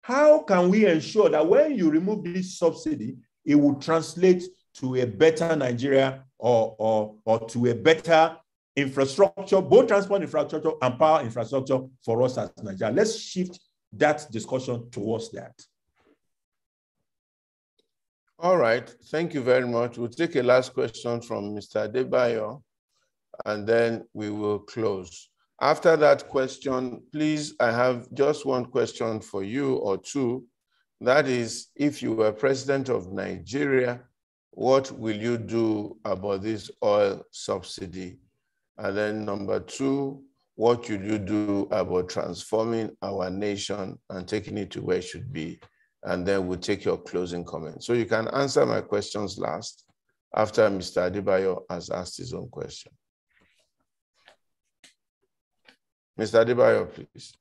how can we ensure that when you remove this subsidy, it will translate to a better Nigeria or, or, or to a better infrastructure, both transport infrastructure and power infrastructure for us as Nigeria. Let's shift that discussion towards that. All right, thank you very much. We'll take a last question from Mr. Adebayo, and then we will close. After that question, please, I have just one question for you or two. That is, if you were president of Nigeria, what will you do about this oil subsidy? And then number two, what should you do about transforming our nation and taking it to where it should be? And then we'll take your closing comments. So you can answer my questions last after Mr. Adebayo has asked his own question. Mr. Adebayo, please.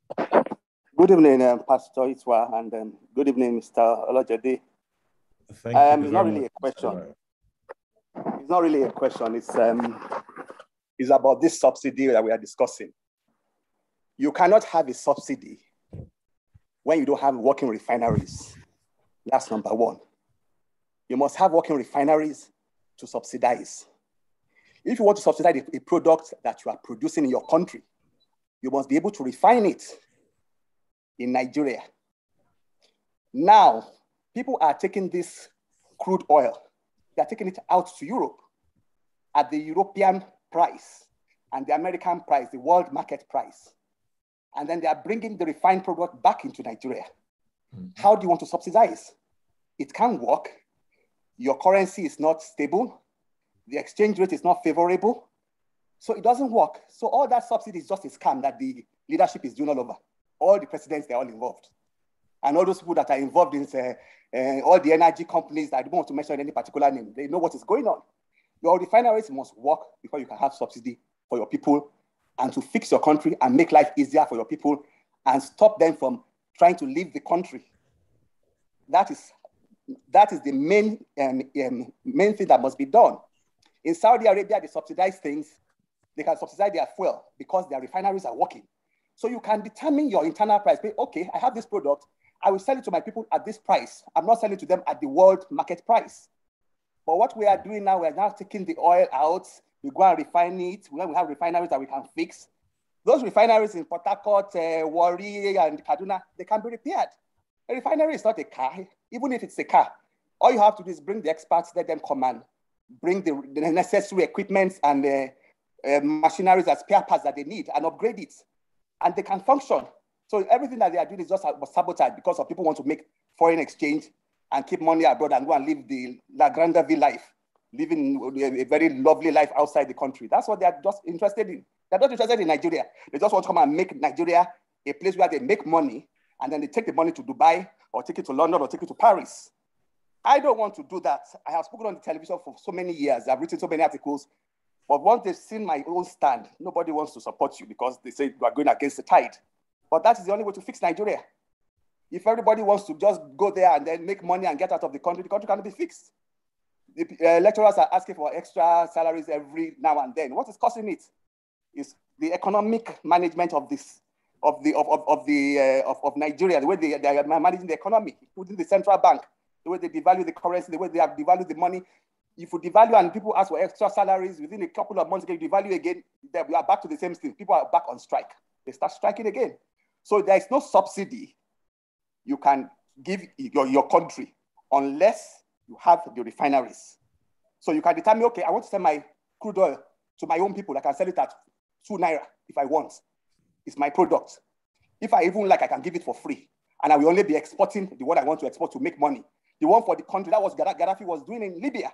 Good evening, um, Pastor Ituah, and um, good evening, Mr. Olojede. Thank um, you. It's not really a question. It's not really a question. It's um, it's about this subsidy that we are discussing. You cannot have a subsidy when you don't have working refineries. That's number one. You must have working refineries to subsidize. If you want to subsidize a product that you are producing in your country, you must be able to refine it in Nigeria. Now, people are taking this crude oil, they're taking it out to Europe at the European price and the American price, the world market price. And then they are bringing the refined product back into Nigeria. Mm-hmm. How do you want to subsidize? It can work. Your currency is not stable. The exchange rate is not favorable. So it doesn't work. So all that subsidy is just a scam that the leadership is doing all over. All the presidents, they're all involved. And all those people that are involved in uh, uh, all the energy companies, I don't want to mention any particular name, they know what is going on. Your refineries must work before you can have subsidy for your people and to fix your country and make life easier for your people and stop them from trying to leave the country. That is, that is the main, um, um, main thing that must be done. In Saudi Arabia, they subsidize things they can subsidize their fuel because their refineries are working. So you can determine your internal price. Say, okay, I have this product. I will sell it to my people at this price. I'm not selling to them at the world market price. But what we are doing now, we're now taking the oil out. We go and refine it. We have refineries that we can fix, those refineries in Port Harcourt, uh, Warri, and Kaduna, they can be repaired. A refinery is not a car. Even if it's a car, all you have to do is bring the experts, let them come and bring the, the necessary equipment and uh, uh, machineries as spare parts that they need and upgrade it. And they can function. So everything that they are doing is just sabotage because of people want to make foreign exchange and keep money abroad and go and live the La Grande Ville life, living a very lovely life outside the country. That's what they are just interested in. They're not interested in Nigeria. They just want to come and make Nigeria a place where they make money and then they take the money to Dubai or take it to London or take it to Paris. I don't want to do that. I have spoken on the television for so many years. I've written so many articles. But once they've seen my own stand, nobody wants to support you because they say you are going against the tide. But that is the only way to fix Nigeria. If everybody wants to just go there and then make money and get out of the country, the country cannot be fixed. The uh, lecturers are asking for extra salaries every now and then. What is causing it? Is the economic management of this, of the of, of, of the uh, of, of Nigeria, the way they, they are managing the economy, including the central bank, the way they devalue the currency, the way they have devalued the money, if you devalue and people ask for extra salaries within a couple of months, you devalue again, then we are back to the same thing. People are back on strike. They start striking again. So there is no subsidy you can give your, your country unless you have the refineries. So you can determine, okay, I want to sell my crude oil to my own people. I can sell it at two naira if I want. It's my product. If I even like, I can give it for free. And I will only be exporting the one I want to export to make money. The one for the country that was Gaddafi was doing in Libya.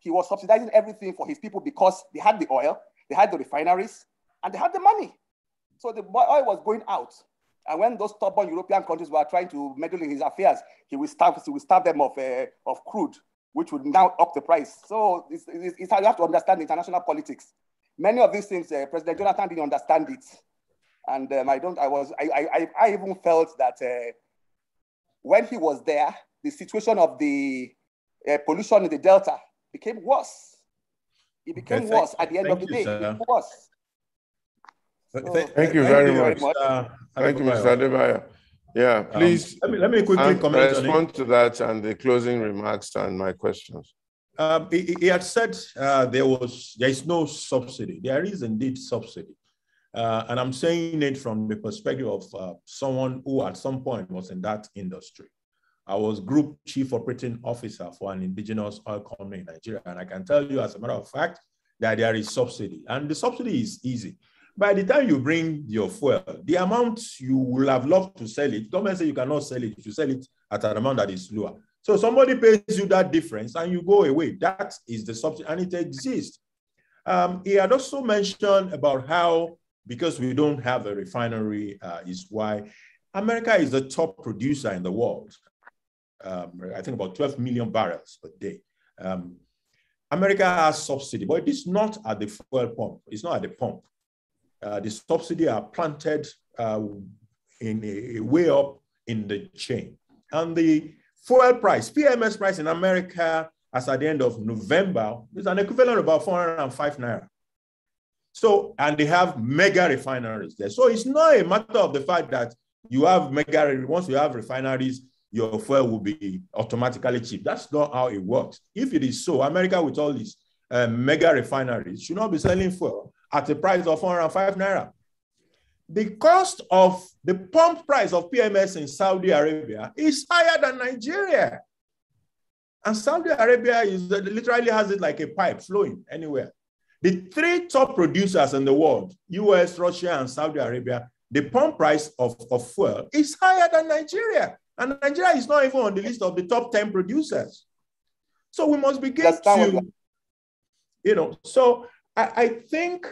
He was subsidizing everything for his people because they had the oil, they had the refineries, and they had the money. So the oil was going out. And when those stubborn European countries were trying to meddle in his affairs, he will starve, he will starve them of, uh, of crude, which would now up the price. So it's, it's, it's how you have to understand international politics. Many of these things, uh, President Jonathan didn't understand it. And um, I don't, I was, I, I, I even felt that uh, when he was there, the situation of the uh, pollution in the Delta became worse. It became okay, worse at the end of the you, day. It became worse. So, thank you very thank much. Uh, thank you, Mr. Adebayo. Yeah, um, please. Um, let, me, let me quickly comment respond to that and the closing remarks and my questions. Um, he, he, had said uh, there was there is no subsidy. There is indeed subsidy, uh, and I'm saying it from the perspective of uh, someone who at some point was in that industry. I was group chief operating officer for an indigenous oil company in Nigeria, and I can tell you, as a matter of fact, that there is subsidy, and the subsidy is easy by the time you bring your fuel, the amount you will have loved to sell it, government say you cannot sell it, you sell it at an amount that is lower. So somebody pays you that difference and you go away. That is the subsidy, and it exists. Um, he had also mentioned about how, because we don't have a refinery, uh, is why America is the top producer in the world. Um, I think about 12 million barrels per day. Um, America has subsidy, but it is not at the fuel pump. It's not at the pump uh, the subsidy are planted uh, in a, a, way up in the chain. And the fuel price, PMS price in America, as at the end of November, is an equivalent of about 405 naira. So, and they have mega refineries there. So it's not a matter of the fact that you have mega, once you have refineries, your fuel will be automatically cheap. That's not how it works. If it is so, America with all these uh, mega refineries should not be selling fuel at a price of 405 naira. The cost of the pump price of PMS in Saudi Arabia is higher than Nigeria. And Saudi Arabia is literally has it like a pipe flowing anywhere. The three top producers in the world, US, Russia, and Saudi Arabia, the pump price of, of fuel is higher than Nigeria. And Nigeria is not even on the list of the top 10 producers. So we must begin That's to, you know, so I, I think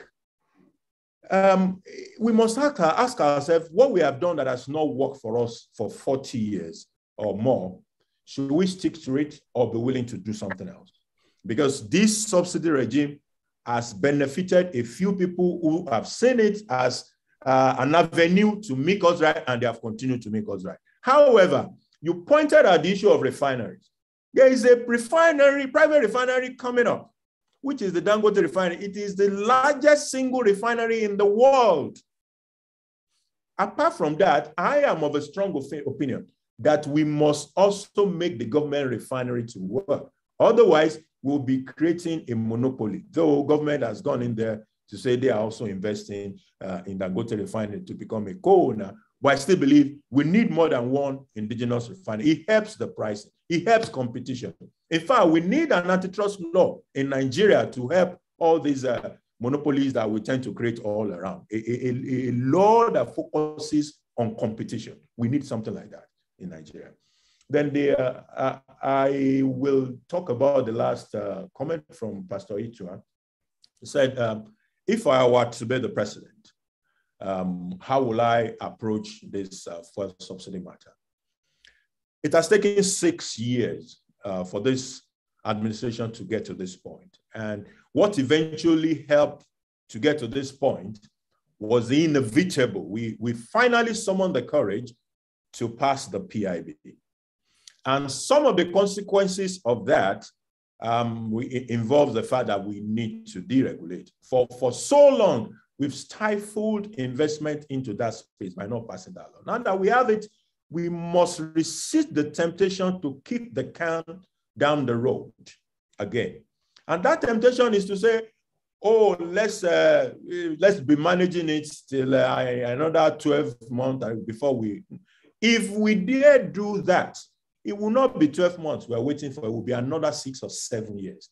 um, we must ask ourselves what we have done that has not worked for us for 40 years or more. Should we stick to it or be willing to do something else? Because this subsidy regime has benefited a few people who have seen it as uh, an avenue to make us right, and they have continued to make us right. However, you pointed at the issue of refineries. There is a refinery, private refinery coming up which is the Dangote refinery. It is the largest single refinery in the world. Apart from that, I am of a strong opinion that we must also make the government refinery to work. Otherwise, we'll be creating a monopoly. Though government has gone in there to say they are also investing uh, in Dangote refinery to become a co-owner, but I still believe we need more than one indigenous refinery. It helps the pricing. It helps competition. In fact, we need an antitrust law in Nigeria to help all these uh, monopolies that we tend to create all around. A, a, a, law that focuses on competition. We need something like that in Nigeria. Then the, uh, uh, I will talk about the last uh, comment from Pastor Ituah. He said, um, if I were to be the president, um, how will I approach this uh, subsidy matter? It has taken six years uh, for this administration to get to this point. And what eventually helped to get to this point was the inevitable. We, we finally summoned the courage to pass the PIB. And some of the consequences of that um, involves the fact that we need to deregulate. For, for so long, we've stifled investment into that space by not passing that law. Now that we have it, we must resist the temptation to kick the can down the road again. And that temptation is to say, oh, let's uh, let's be managing it till uh, another 12 months before we. If we dare do that, it will not be 12 months we're waiting for, it will be another six or seven years.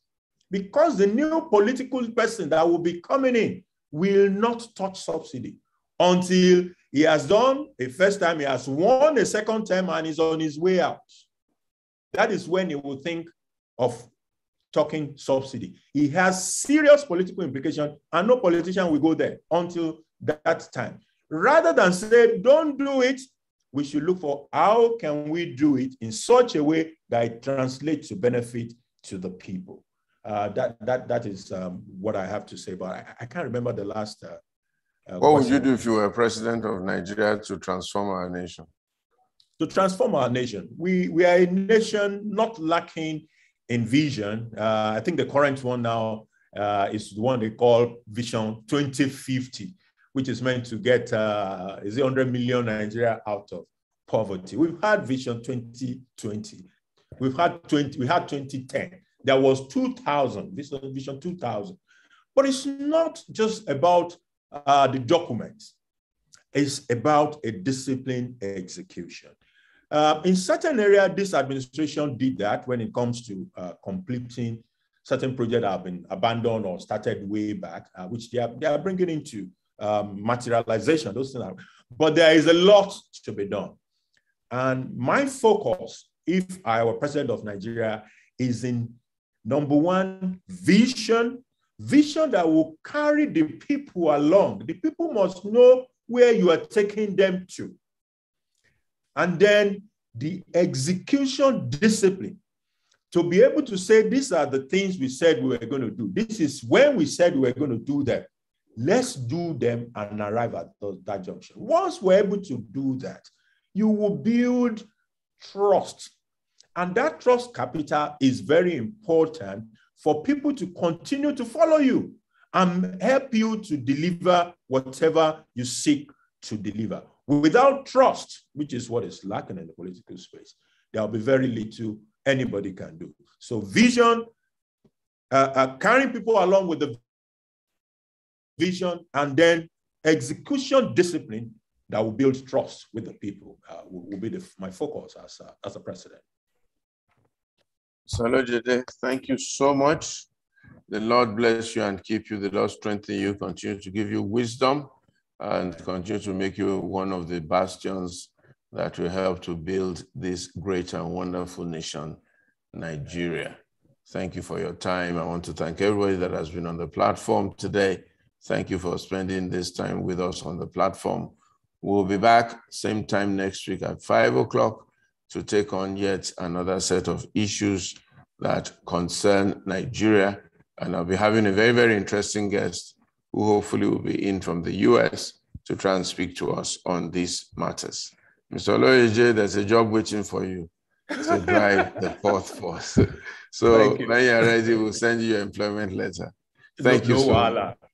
Because the new political person that will be coming in will not touch subsidy until He has done a first time, he has won a second time, and is on his way out. That is when he will think of talking subsidy. He has serious political implication, and no politician will go there until that time. Rather than say, don't do it, we should look for how can we do it in such a way that it translates to benefit to the people. Uh, that that that is um, what I have to say. But I, I can't remember the last. Uh, uh, what would you do if you were president of Nigeria to transform our nation? To transform our nation, we we are a nation not lacking in vision. Uh, I think the current one now uh, is the one they call Vision 2050, which is meant to get uh, is 100 million Nigeria out of poverty. We've had Vision 2020. We've had 20. We had 2010 there was 2000, This Vision, Vision 2000. But it's not just about uh, the documents. It's about a disciplined execution. Uh, in certain area, this administration did that when it comes to uh, completing certain projects that have been abandoned or started way back, uh, which they are, they are bringing into um, materialization. Those things are, but there is a lot to be done. And my focus, if I were president of Nigeria, is in Number one, vision. Vision that will carry the people along. The people must know where you are taking them to. And then the execution discipline to be able to say, these are the things we said we were going to do. This is when we said we were going to do them. Let's do them and arrive at that junction. Once we're able to do that, you will build trust and that trust capital is very important for people to continue to follow you and help you to deliver whatever you seek to deliver. Without trust, which is what is lacking in the political space, there'll be very little anybody can do. So, vision, uh, uh, carrying people along with the vision, and then execution discipline that will build trust with the people uh, will, will, be the, my focus as a, as a president. Salojede, thank you so much. The Lord bless you and keep you. The Lord strengthen you, continue to give you wisdom and continue to make you one of the bastions that will help to build this great and wonderful nation, Nigeria. Thank you for your time. I want to thank everybody that has been on the platform today. Thank you for spending this time with us on the platform. We'll be back same time next week at five o'clock to take on yet another set of issues that concern Nigeria. And I'll be having a very, very interesting guest who hopefully will be in from the US to try and speak to us on these matters. Mr. Olojede, there's a job waiting for you to drive the fourth force. so when you're ready, we'll send you your employment letter. Thank no, you.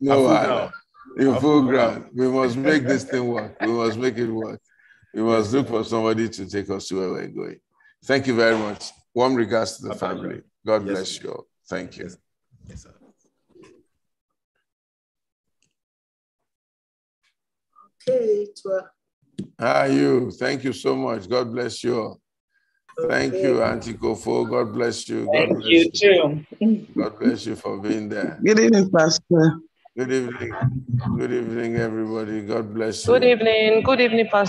No so No. In full ground. We must make this thing work. We must make it work. We must look for somebody to take us to where we're going. Thank you very much. Warm regards to the family. God yes, bless you all. Thank you. Yes, yes sir. Okay, How are ah, you? Thank you so much. God bless you all. Okay. Thank you, Auntie Kofo. God bless you. God Thank bless you, you too. God bless you for being there. Good evening, Pastor. Good evening. Good evening, everybody. God bless you. Good evening. Good evening, Pastor.